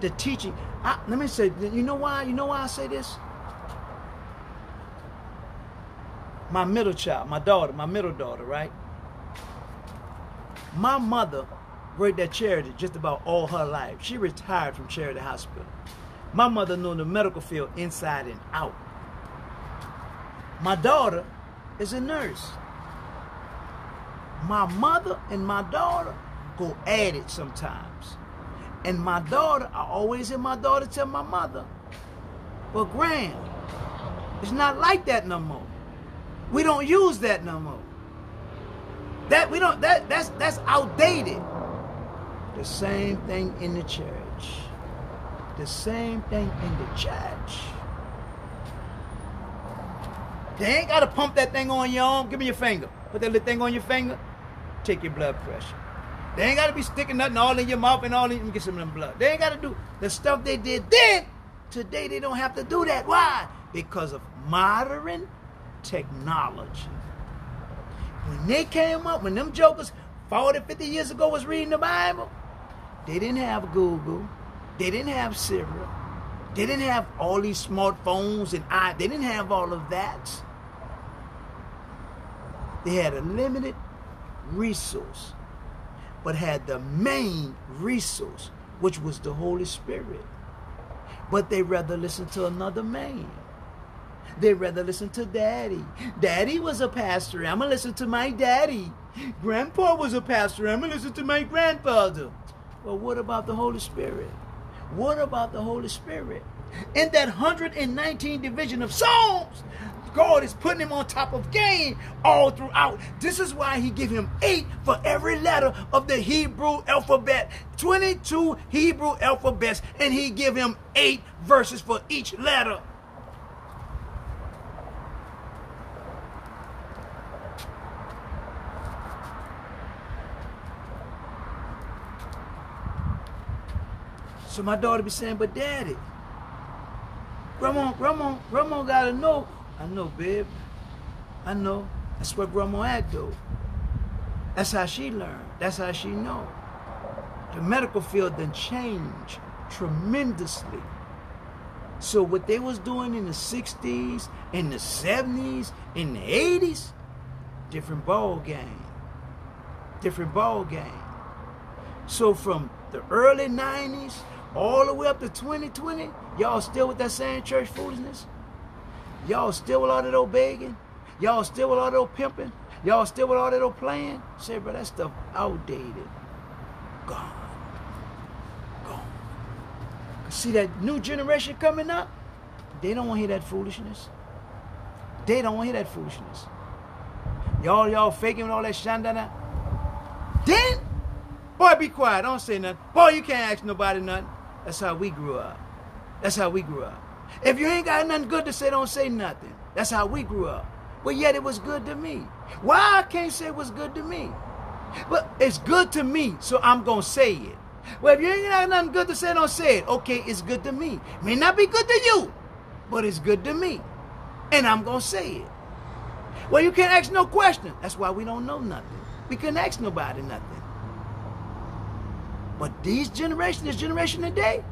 Speaker 1: The teaching, I, let me say, you know why? You know why I say this? My middle child, my daughter, my middle daughter, right? My mother worked at Charity just about all her life. She retired from Charity Hospital. My mother knew the medical field inside and out. My daughter is a nurse. My mother and my daughter at it sometimes. And my daughter, I always hear my daughter tell my mother, well, Grandma, it's not like that no more. We don't use that no more. That we don't that that's that's outdated. The same thing in the church. The same thing in the church. They ain't gotta pump that thing on your arm. Give me your finger. Put that little thing on your finger. Take your blood pressure. They ain't gotta be sticking nothing all in your mouth and all in get some of them blood. They ain't gotta do the stuff they did then. Today they don't have to do that. Why? Because of modern technology. When they came up, when them jokers 40, 50 years ago was reading the Bible, they didn't have Google. They didn't have Siri. They didn't have all these smartphones and I they didn't have all of that. They had a limited resource, but had the main resource, which was the Holy Spirit. But they rather listen to another man. They rather listen to daddy. Daddy was a pastor. I'm going to listen to my daddy. Grandpa was a pastor. I'm going to listen to my grandfather. Well, what about the Holy Spirit? What about the Holy Spirit? In that 119 division of Psalms, God is putting him on top of game all throughout. This is why he give him eight for every letter of the Hebrew alphabet, 22 Hebrew alphabets, and he give him eight verses for each letter. So my daughter be saying, but daddy, grandma, grandma, grandma gotta know I know, babe. I know. That's what grandma act though. That's how she learned. That's how she know. The medical field then changed tremendously. So what they was doing in the 60s, in the 70s, in the 80s, different ball game. Different ball game. So from the early 90s all the way up to 2020, y'all still with that same church foolishness? Y'all still with all that old begging? Y'all still with all that old pimping? Y'all still with all that old playing? Say, bro, that stuff outdated. Gone. Gone. See that new generation coming up? They don't want to hear that foolishness. They don't want to hear that foolishness. Y'all, y'all faking with all that shandana. Then, boy, be quiet. Don't say nothing. Boy, you can't ask nobody nothing. That's how we grew up. That's how we grew up. If you ain't got nothing good to say, don't say nothing. That's how we grew up. But yet it was good to me. Why I can't say it was good to me? But it's good to me, so I'm gonna say it. Well, if you ain't got nothing good to say, don't say it. Okay, it's good to me. May not be good to you, but it's good to me. And I'm gonna say it. Well, you can't ask no question. That's why we don't know nothing. We couldn't ask nobody nothing. But these generation, this generation today,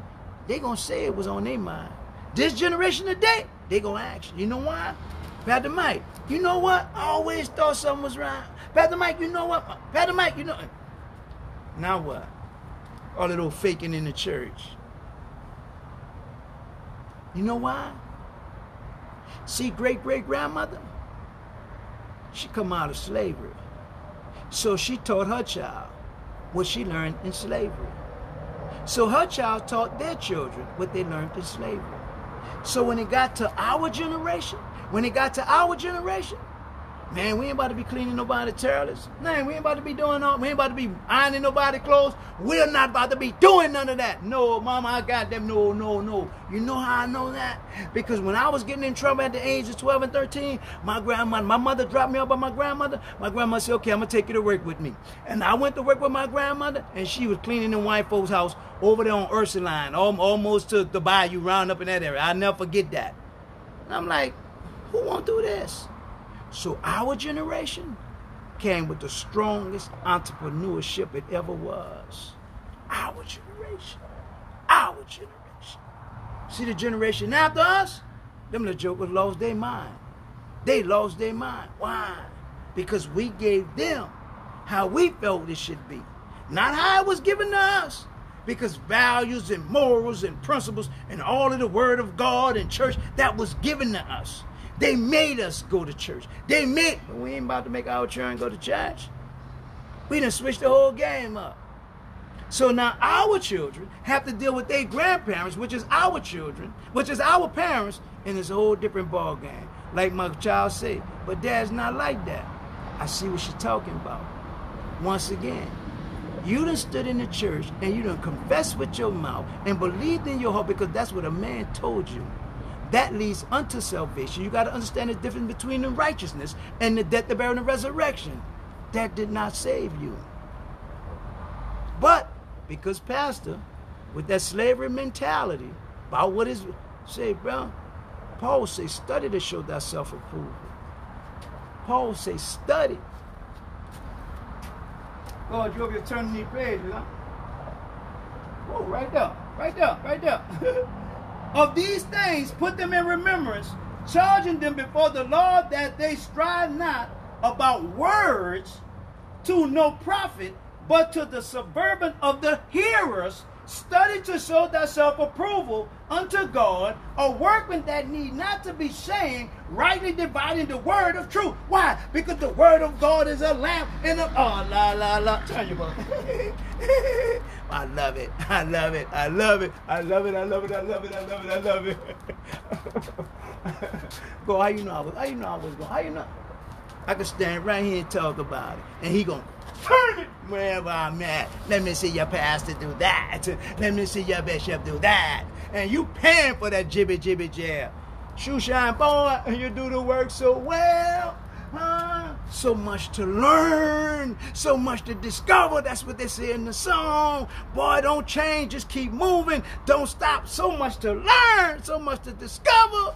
Speaker 1: they gonna say it was on their mind. This generation today, they gonna ask. You know why? Pastor Mike, you know what? I always thought something was wrong. Pastor Mike, you know what? Pastor Mike, you know. Now what? All that old faking in the church. You know why? See, great great grandmother, she come out of slavery. So she taught her child what she learned in slavery. So her child taught their children what they learned in slavery. So when it got to our generation, when it got to our generation, man, we ain't about to be cleaning nobody toilets. Man, we ain't about to be doing all, we ain't about to be ironing nobody clothes. We're not about to be doing none of that. No, mama, I got them. No, no, no. You know how I know that? Because when I was getting in trouble at the age of 12 and 13, my grandmother, my mother dropped me off by my grandmother. My grandmother said, okay, I'm going to take you to work with me. And I went to work with my grandmother, and she was cleaning in white folks' house over there on Ursuline, almost to the bayou, round up in that area. I'll never forget that. And I'm like, who won't do this? So our generation came with the strongest entrepreneurship it ever was. Our generation. Our generation. See the generation after us? Them little jokers lost their mind. They lost their mind. Why? Because we gave them how we felt it should be. Not how it was given to us. Because values and morals and principles and all of the word of God and church, that was given to us. They made us go to church. They made, but we ain't about to make our children go to church. We done switched the whole game up. So now our children have to deal with their grandparents, which is our children, which is our parents, and it's a whole different ball game. Like my child said, but dad's not like that. I see what she's talking about. Once again, you done stood in the church and you done confessed with your mouth and believed in your heart because that's what a man told you that leads unto salvation. You got to understand the difference between the righteousness and the death, the burial, and the resurrection. That did not save you. But because pastor, with that slavery mentality, about what is say, bro, Paul say, study to show thyself approved. Paul say, study. God, you have over here turning these pages, huh? Oh, right there, right there, right there. of these things put them in remembrance, charging them before the Lord that they strive not about words to no profit, but to the suburban of the hearers Study to show thyself approval unto God, a workman that need not to be shamed, rightly dividing the word of truth. Why? Because the word of God is a lamp and a oh la la la. Turn your book. I love it. I love it. I love it. I love it. I love it. I love it. I love it. I love it. Go, how you know I was how you know I was going? How you know? I could stand right here and talk about it. And he gonna turn it wherever I'm at. Let me see your pastor do that. Let me see your bishop do that. And you paying for that jibby jibby jab. Shoe shine boy, you do the work so well. Huh? So much to learn, so much to discover. That's what they say in the song. Boy, don't change, just keep moving. Don't stop. So much to learn, so much to discover.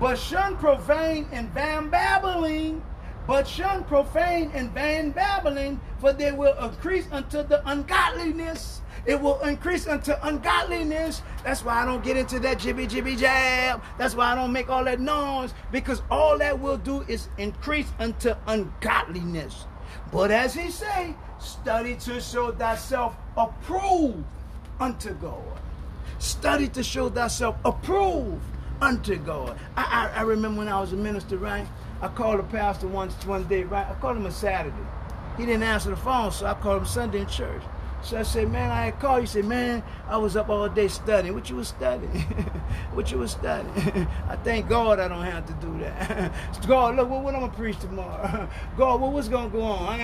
Speaker 1: But shun profane and van babbling. But shun profane and vain babbling, for they will increase unto the ungodliness. It will increase unto ungodliness. That's why I don't get into that jibby jibby jab. That's why I don't make all that noise, because all that will do is increase unto ungodliness. But as he say, study to show thyself approved unto God. Study to show thyself approved unto God. I, I, I remember when I was a minister, right? I called a pastor once one day, right? I called him a Saturday. He didn't answer the phone, so I called him Sunday in church. So I said, man, I called. He said, man, I was up all day studying. What you was studying? what you was studying? I thank God I don't have to do that. God, look, what, what I'm going to preach tomorrow? God, what, what's going to go on?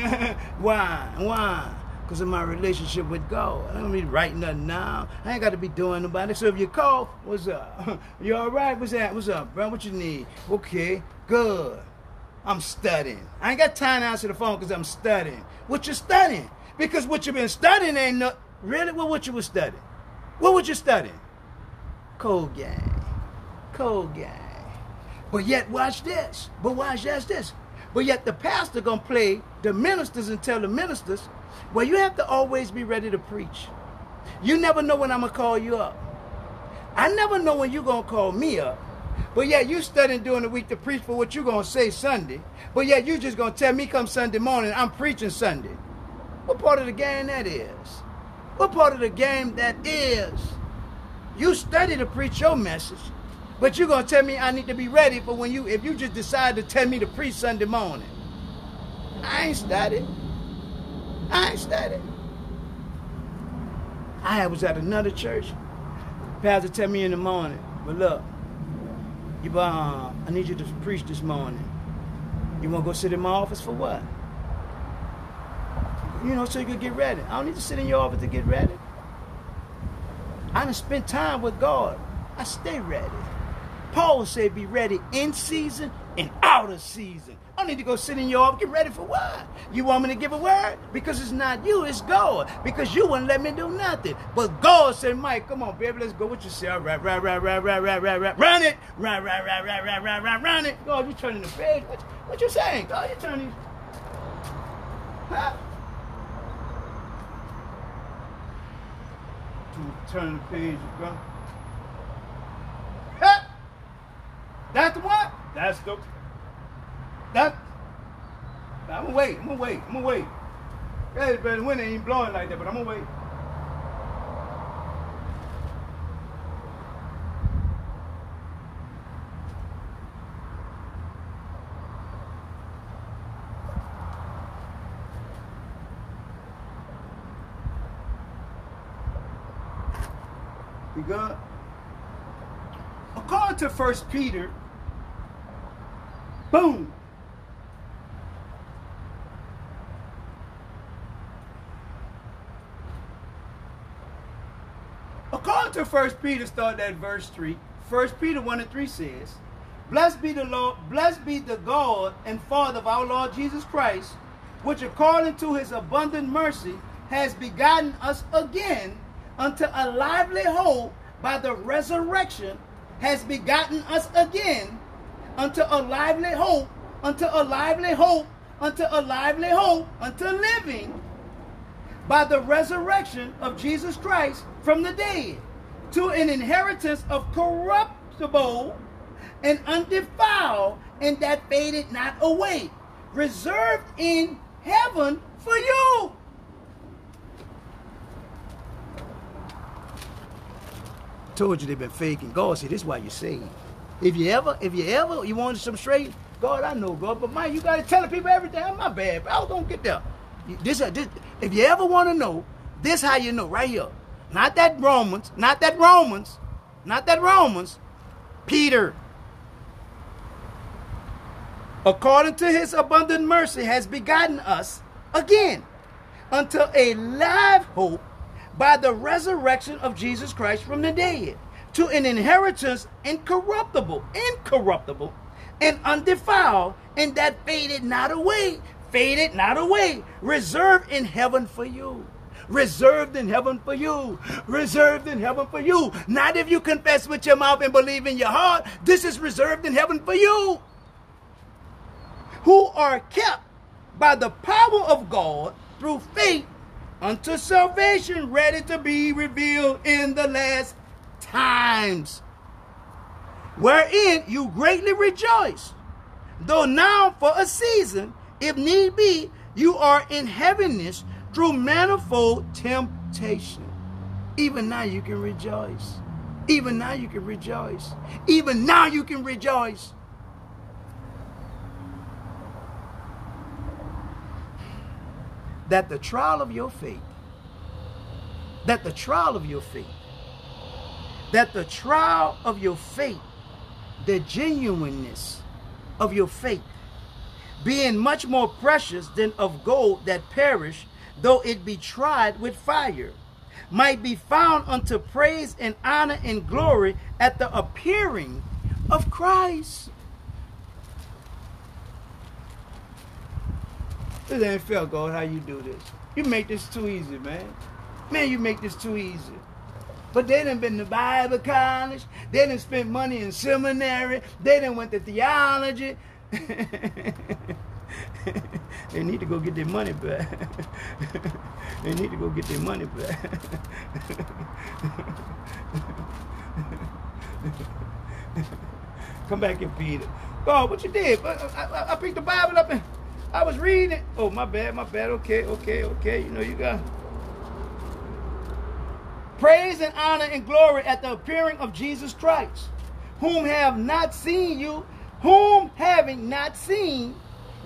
Speaker 1: Why? Why? Because of my relationship with God. I don't need to write nothing now. I ain't got to be doing nobody. So if you call, what's up? You all right? What's that? What's up, bro? What you need? Okay, good. I'm studying. I ain't got time to answer the phone because I'm studying. What you studying? Because what you been studying ain't no really what what you was studying. What was you studying? Cold gang. Cold gang. But yet watch this. But watch just this. But yet the pastor gonna play the ministers and tell the ministers well, you have to always be ready to preach. You never know when I'm going to call you up. I never know when you're going to call me up. But yeah, you studying during the week to preach for what you're going to say Sunday. But yeah, you just going to tell me come Sunday morning, I'm preaching Sunday. What part of the game that is? What part of the game that is? You study to preach your message, but you're going to tell me I need to be ready for when you, if you just decide to tell me to preach Sunday morning. I ain't studied. I ain't studying. I was at another church. Pastor tell me in the morning, but look, you uh, I need you to preach this morning. You want to go sit in my office for what? You know, so you can get ready. I don't need to sit in your office to get ready. I done spend time with God. I stay ready. Paul said, be ready in season and out of season. I need to go sit in your office. Get ready for what? You want me to give a word? Because it's not you, it's God. Because you wouldn't let me do nothing. But God said, Mike, come on, baby, let's go. What you say? All right, right, right, right, right, right, right, right. Run it. Right, right, right, right, right, right, right, run it. God, you're turning the page. What, what you saying? God, you're turning. Huh? Turn the page. Huh? That's the what? That's the that I'm gonna wait. I'm gonna wait. I'm gonna wait. Yeah, but the wind ain't blowing like that, but I'm gonna wait. We good? According to First Peter, boom, First Peter, start at verse 3. First Peter 1 and 3 says, Blessed be the Lord, blessed be the God and Father of our Lord Jesus Christ, which according to his abundant mercy has begotten us again unto a lively hope by the resurrection, has begotten us again unto a lively hope, unto a lively hope, unto a lively hope, unto living by the resurrection of Jesus Christ from the dead to an inheritance of corruptible and undefiled, and that faded not away, reserved in heaven for you. Told you they've been faking. God said, this is why you're saved. If you ever, if you ever, you wanted some straight, God, I know, God, but Mike, you got to tell people everything. I'm not bad, but I don't get there. This, this, if you ever want to know, this how you know, right here. Not that Romans, not that Romans, not that Romans, Peter. According to his abundant mercy, has begotten us again unto a live hope by the resurrection of Jesus Christ from the dead, to an inheritance incorruptible, incorruptible, and undefiled, and that faded not away, faded not away, reserved in heaven for you. Reserved in heaven for you. Reserved in heaven for you. Not if you confess with your mouth and believe in your heart. This is reserved in heaven for you. Who are kept by the power of God through faith unto salvation, ready to be revealed in the last times. Wherein you greatly rejoice, though now for a season, if need be, you are in heaviness through manifold temptation. Even now you can rejoice. Even now you can rejoice. Even now you can rejoice. That the trial of your faith, that the trial of your faith, that the trial of your faith, the genuineness of your faith, being much more precious than of gold that perish, though it be tried with fire, might be found unto praise and honor and glory at the appearing of Christ. This ain't fair, God, how you do this. You make this too easy, man. Man, you make this too easy. But they done been to Bible college. They done spent money in seminary. They done went to theology. they need to go get their money back. they need to go get their money back. Come back here, Peter. God, what you did? I, I, I picked the Bible up and I was reading. It. Oh, my bad, my bad. Okay, okay, okay. You know, you got praise and honor and glory at the appearing of Jesus Christ, whom have not seen you, whom having not seen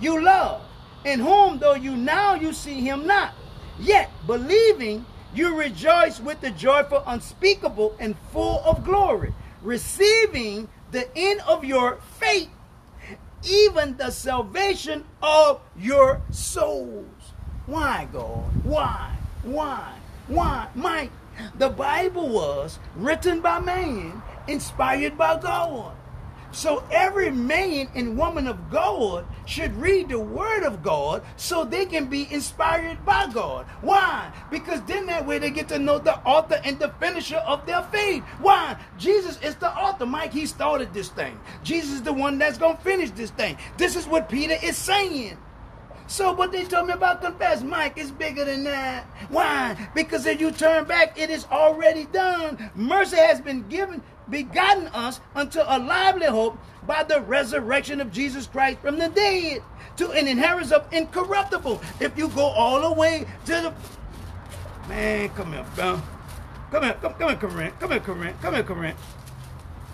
Speaker 1: you love, in whom though you now you see him not, yet believing you rejoice with the joyful unspeakable and full of glory, receiving the end of your faith, even the salvation of your souls. Why, God? Why? Why? Why? Mike, the Bible was written by man, inspired by God. So every man and woman of God should read the word of God so they can be inspired by God. Why? Because then that way they get to know the author and the finisher of their faith. Why? Jesus is the author. Mike, he started this thing. Jesus is the one that's going to finish this thing. This is what Peter is saying. So what they told me about confess, Mike, is bigger than that. Why? Because if you turn back, it is already done. Mercy has been given, begotten us unto a lively hope by the resurrection of Jesus Christ from the dead to an inheritance of incorruptible. If you go all the way to the man, come here, bro. Come here, come, come here, Corinne. Come here, Corinne. Come here, Corinne.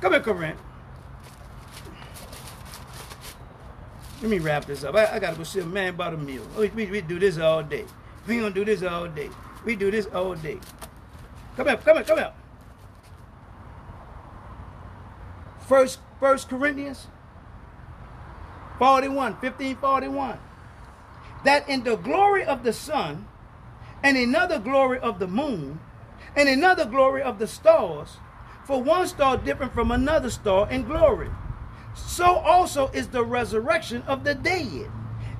Speaker 1: Come here, Corinne. Let me wrap this up. I, I gotta go see a man about a meal. We, we, we do this all day. We gonna do this all day. We do this all day. Come here, come here, come here. First, First Corinthians 41, 15, 41. That in the glory of the sun, and another glory of the moon, and another glory of the stars, for one star different from another star in glory so also is the resurrection of the dead.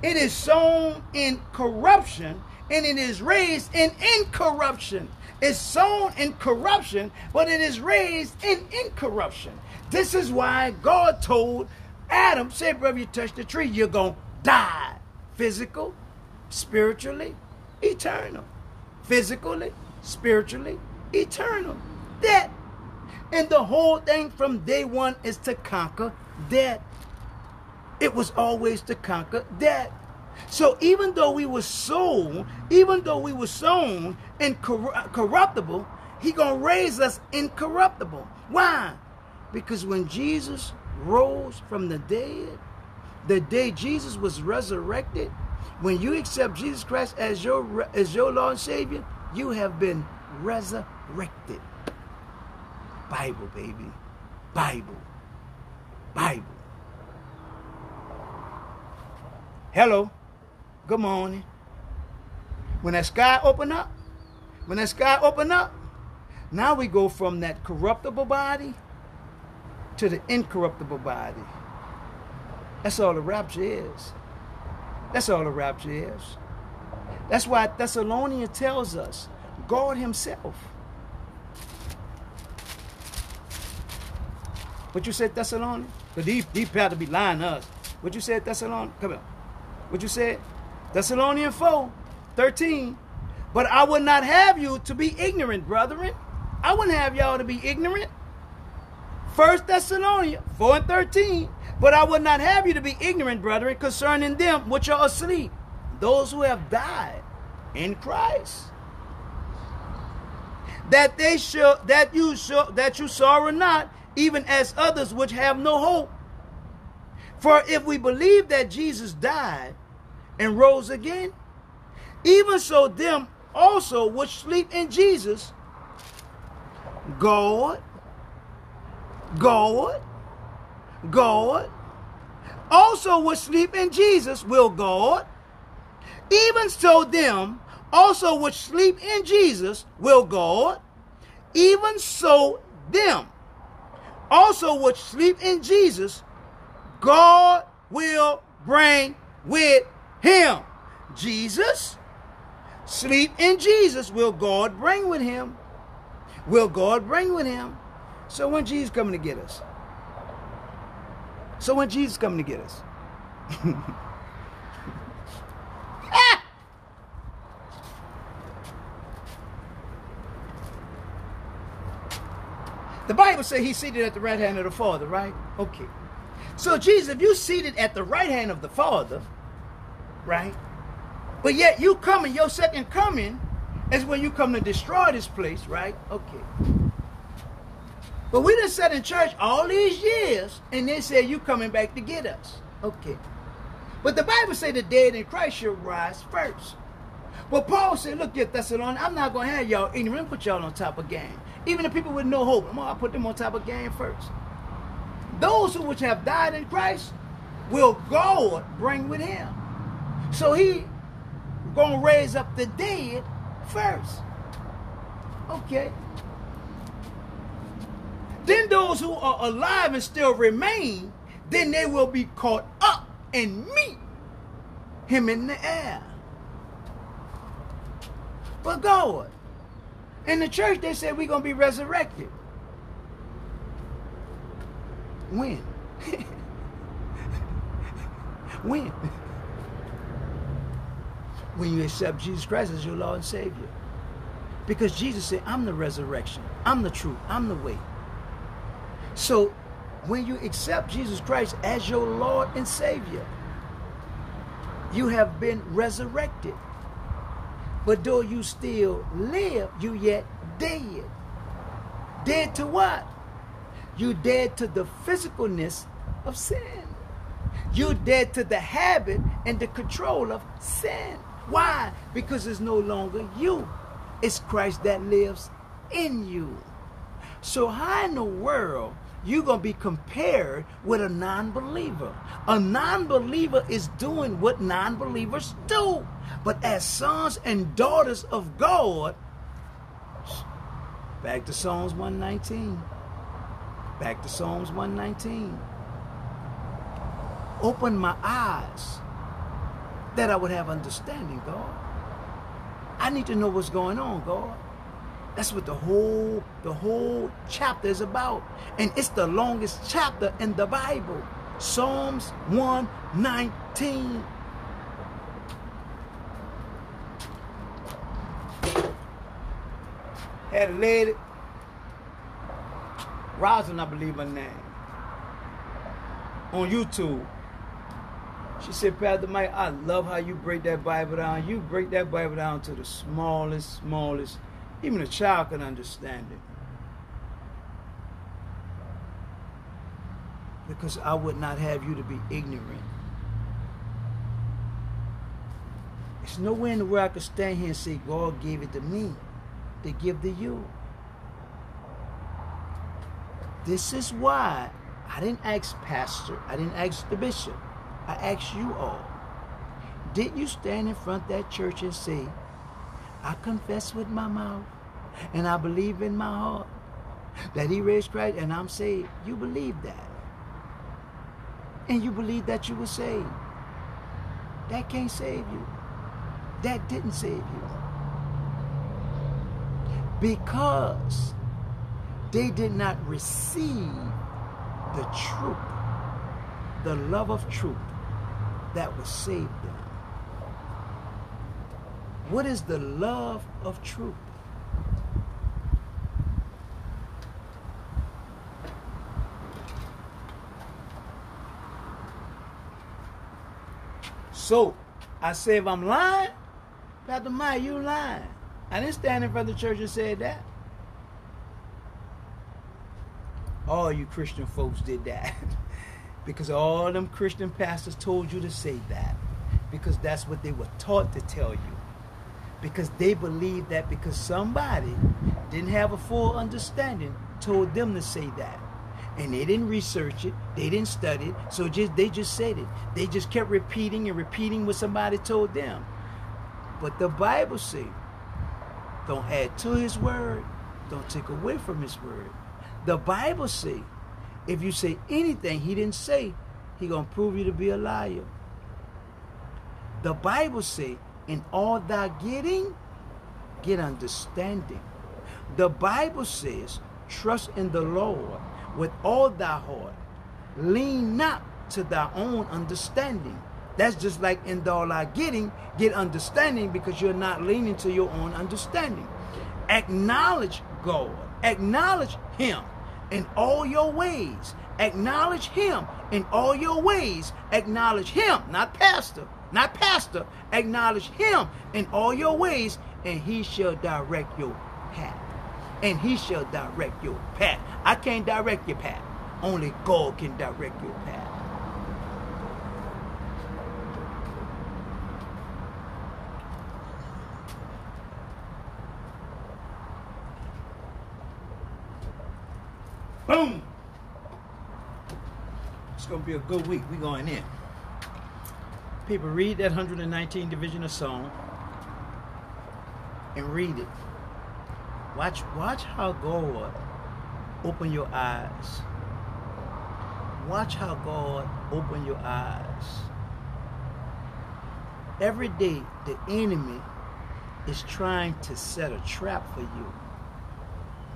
Speaker 1: It is sown in corruption and it is raised in incorruption. It's sown in corruption, but it is raised in incorruption. This is why God told Adam, say, brother, you touch the tree, you're going to die. Physical, spiritually, eternal. Physically, spiritually, eternal. That. And the whole thing from day one is to conquer death. It was always to conquer death. So even though we were sown, even though we were sown incorruptible, he gonna raise us incorruptible. Why? Because when Jesus rose from the dead, the day Jesus was resurrected, when you accept Jesus Christ as your as your Lord and Savior, you have been resurrected. Bible, baby. Bible. Bible. Hello. Good morning. When that sky open up, when that sky open up, Now we go from that corruptible body to the incorruptible body. That's all the rapture is. That's all the rapture is. That's why Thessalonians tells us God Himself. What you said, Thessalonians? Because these, these have to be lying to us. What you said, Thessalonians? Come on. What you said? Thessalonians 4, 13. But I would not have you to be ignorant, brethren. I wouldn't have y'all to be ignorant. First Thessalonians 4 and 13. But I would not have you to be ignorant, brethren, concerning them which are asleep, those who have died in Christ. That they shall that you shall that you sorrow not, even as others which have no hope. For if we believe that Jesus died and rose again, even so them also which sleep in Jesus, God, God, God, also which sleep in Jesus will God, even so them also which sleep in Jesus will God, even so them also which sleep in Jesus, God will bring with him. Jesus, sleep in Jesus, will God bring with him? Will God bring with him? So when Jesus coming to get us? So when Jesus coming to get us? ah! The Bible says he's seated at the right hand of the Father, right? Okay. So Jesus, if you seated at the right hand of the Father, right? But yet you coming, your second coming is when you come to destroy this place, right? Okay. But we done sat in church all these years, and they said you coming back to get us. Okay. But the Bible say the dead in Christ shall rise first. But Paul said, look at Thessalonians, I'm not going to have y'all ignorant, put y'all on top of game. Even the people with no hope, I'm going to put them on top of game first. Those who which have died in Christ will God bring with him. So he going to raise up the dead first. Okay. Then those who are alive and still remain, then they will be caught up and meet him in the air. But God, in the church they said we're going to be resurrected. When? when? When you accept Jesus Christ as your Lord and Savior. Because Jesus said, I'm the resurrection. I'm the truth. I'm the way. So when you accept Jesus Christ as your Lord and Savior, you have been resurrected. But though you still live, you yet dead. Dead to what? You dead to the physicalness of sin. You dead to the habit and the control of sin. Why? Because it's no longer you. It's Christ that lives in you. So how in the world you're going to be compared with a non-believer. A non-believer is doing what non-believers do. But as sons and daughters of God, back to Psalms 119. Back to Psalms 119. Open my eyes that I would have understanding, God. I need to know what's going on, God. That's what the whole the whole chapter is about. And it's the longest chapter in the Bible. Psalms 119. Had a lady, Rosin, I believe her name, on YouTube. She said, Pastor Mike, I love how you break that Bible down. You break that Bible down to the smallest, smallest even a child can understand it. Because I would not have you to be ignorant. There's nowhere in the world I could stand here and say, God gave it to me to give to you. This is why I didn't ask pastor, I didn't ask the bishop, I asked you all. Didn't you stand in front of that church and say, I confess with my mouth and I believe in my heart that he raised Christ and I'm saved, you believe that. And you believe that you were saved. That can't save you. That didn't save you. Because they did not receive the truth, the love of truth that will save them. What is the love of truth? So, I say if I'm lying, Pastor Mike, you lying. I didn't stand in front of the church and say that. All you Christian folks did that. because all them Christian pastors told you to say that. Because that's what they were taught to tell you. Because they believed that because somebody didn't have a full understanding, told them to say that. And they didn't research it. They didn't study it. So just they just said it. They just kept repeating and repeating what somebody told them. But the bible says don't add to his word. Don't take away from his word. The bible says if you say anything he didn't say he gonna prove you to be a liar. The bible say in all thy getting get understanding the bible says trust in the lord with all thy heart. Lean not to thy own understanding. That's just like in all thy getting, get understanding because you're not leaning to your own understanding. Acknowledge God. Acknowledge Him in all your ways. Acknowledge Him in all your ways. Acknowledge Him, not pastor, not pastor. Acknowledge Him in all your ways, and He shall direct your path and he shall direct your path. I can't direct your path. Only God can direct your path. Boom! It's to be a good week. We're going in. People, read that 119 division of Psalm and read it. Watch, watch how God open your eyes. Watch how God open your eyes. Every day, the enemy is trying to set a trap for you.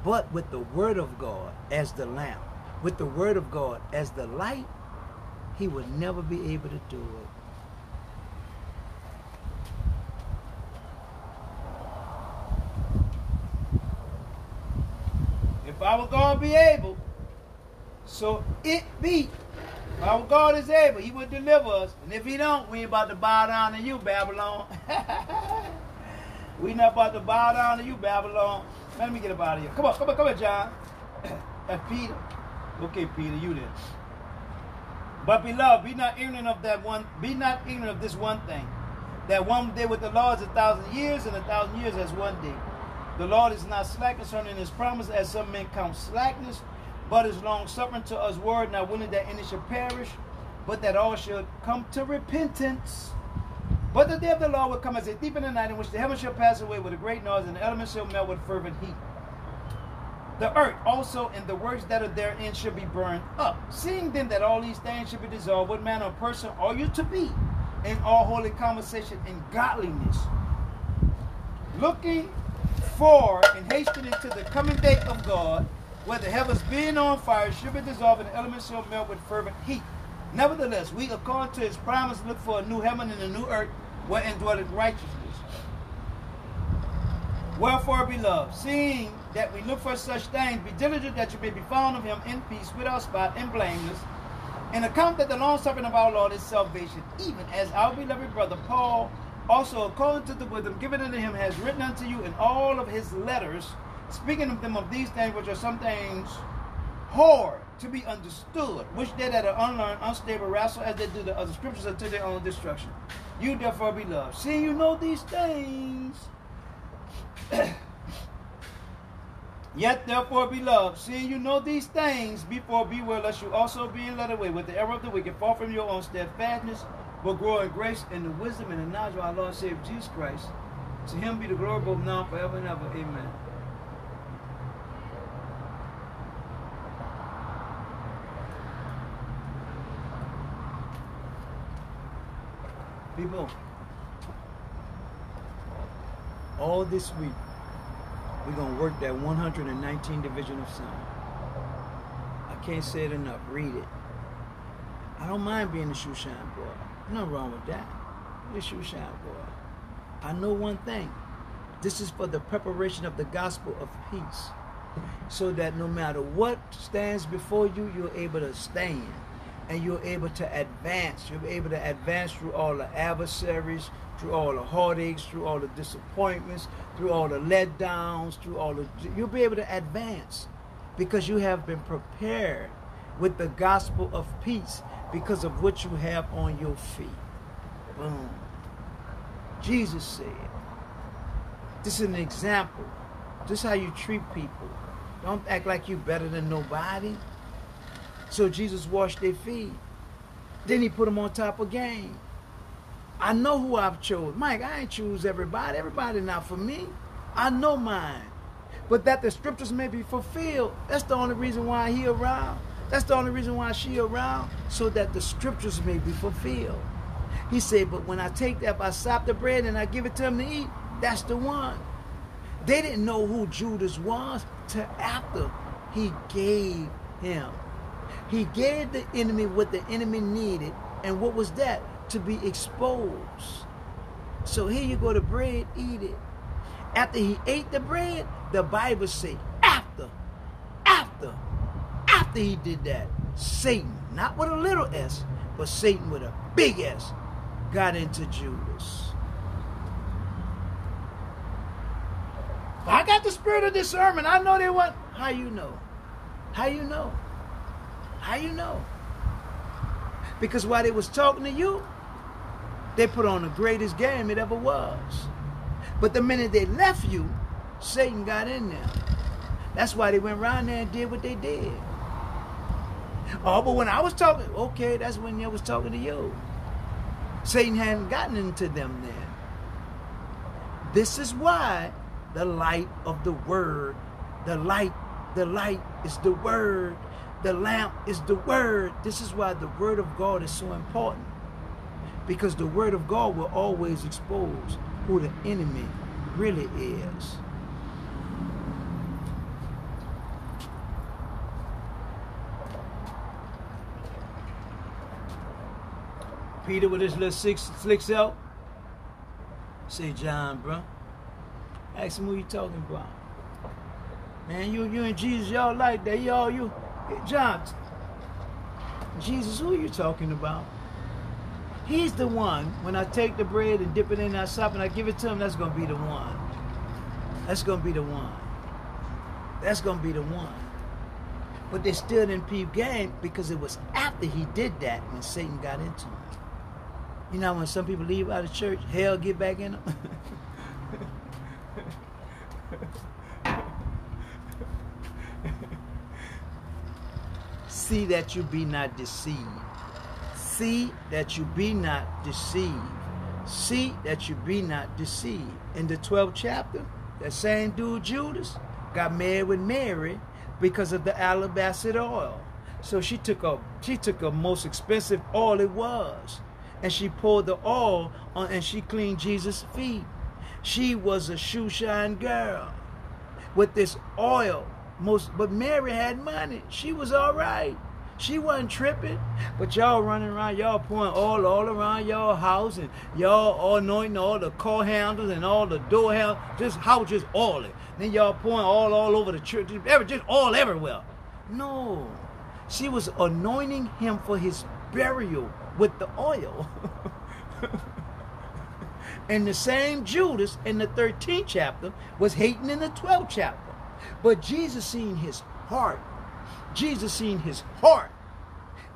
Speaker 1: But with the Word of God as the lamp, with the Word of God as the light, he will never be able to do it. If our God be able, so it be. If our God is able, he will deliver us. And if he don't, we ain't about to bow down to you, Babylon. we not about to bow down to you, Babylon. Let me get up out of here. Come on, come on, come on, John. That's Peter. Okay, Peter, you then. But beloved, be not ignorant of that one, be not ignorant of this one thing. That one day with the Lord is a thousand years, and a thousand years as one day. The Lord is not slack concerning his promise, as some men count slackness, but is long suffering to us word, not willing that any should perish, but that all should come to repentance. But the day of the Lord will come as a thief in the night, in which the heavens shall pass away with a great noise, and the elements shall melt with fervent heat. The earth also and the works that are therein shall be burned up. Seeing then that all these things should be dissolved, what manner of person are you to be in all holy conversation and godliness? Looking for and hastening to the coming day of God, where the heavens being on fire should be dissolved and the elements shall melt with fervent heat. Nevertheless, we according to his promise look for a new heaven and a new earth wherein dwelleth righteousness. Wherefore, beloved, seeing that we look for such things, be diligent that you may be found of him in peace, without spot, and blameless, and account that the long suffering of our Lord is salvation, even as our beloved brother Paul also, according to the wisdom given unto him, has written unto you in all of his letters, speaking of them of these things which are some things hard to be understood, which they that are unlearned, unstable, wrestle as they do the other scriptures unto their own destruction. You therefore be loved. Seeing you know these things, Yet therefore, beloved, seeing you know these things, before beware lest you also be led away with the error of the wicked, fall from your own steadfastness, but grow in grace and the wisdom and the knowledge of our Lord and Savior Jesus Christ. To him be the glory both now forever and ever. Amen. People, all this week, we're going to work that 119 division of sound. I can't say it enough. Read it. I don't mind being a shoe shine Nothing wrong with that. The shoe shine boy. I know one thing. This is for the preparation of the gospel of peace. So that no matter what stands before you, you're able to stand and you're able to advance. You're able to advance through all the adversaries, through all the heartaches, through all the disappointments, through all the letdowns, through all the. You'll be able to advance because you have been prepared with the gospel of peace because of what you have on your feet. Boom. Jesus said, This is an example. This is how you treat people. Don't act like you're better than nobody. So Jesus washed their feet. Then he put them on top game. I know who I've chose. Mike, I ain't choose everybody. Everybody not for me. I know mine. But that the scriptures may be fulfilled. That's the only reason why he around. That's the only reason why she around. So that the scriptures may be fulfilled. He said, but when I take that, if I stop the bread and I give it to him to eat, that's the one. They didn't know who Judas was till after he gave him he gave the enemy what the enemy needed. And what was that? To be exposed. So here you go to bread, eat it. After he ate the bread, the Bible say, after, after, after he did that, Satan, not with a little s, but Satan with a big S, got into Judas. I got the spirit of discernment. I know they want. How you know? How you know? How you know? Because while they was talking to you, they put on the greatest game it ever was. But the minute they left you, Satan got in there. That's why they went around there and did what they did. Oh, but when I was talking, okay, that's when they was talking to you. Satan hadn't gotten into them then. This is why the light of the word, the light, the light is the word the lamp is the word. This is why the word of God is so important. Because the word of God will always expose who the enemy really is. Peter with his little six slick self. Say, John, bro. Ask him who you talking about. Man, you you and Jesus, y'all like that. Y'all you John, Jesus, who you talking about? He's the one. When I take the bread and dip it in that sop and I give it to him, that's going to be the one. That's going to be the one. That's going to be the one. But they still didn't peep game because it was after he did that when Satan got into him. You know when some people leave out of church, hell get back in them? See that you be not deceived. See that you be not deceived. See that you be not deceived. In the 12th chapter, that same dude Judas got married with Mary because of the alabaster oil. So she took a she took a most expensive oil it was, and she poured the oil on and she cleaned Jesus' feet. She was a shoe shine girl with this oil most, but Mary had money. She was all right. She wasn't tripping. But y'all running around, y'all pouring all all around y'all house and y'all all anointing all the car handles and all the door handles. Just house just oily. Then y'all pouring all all over the church. Just, just all everywhere. No. She was anointing him for his burial with the oil. and the same Judas in the 13th chapter was hating in the 12th chapter. But Jesus seen his heart. Jesus seen his heart.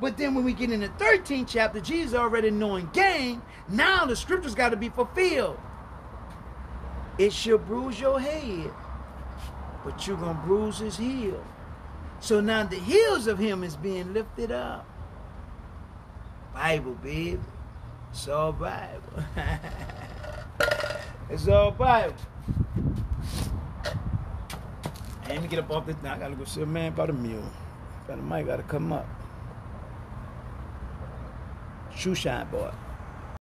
Speaker 1: But then when we get in the 13th chapter, Jesus already knowing game, now the scriptures got to be fulfilled. It shall bruise your head, but you're going to bruise his heel. So now the heels of him is being lifted up. Bible, babe. It's all Bible. it's all Bible. Let me get up off this now. I gotta go see a man about a meal. Got a mic gotta come up. Shoe shine boy.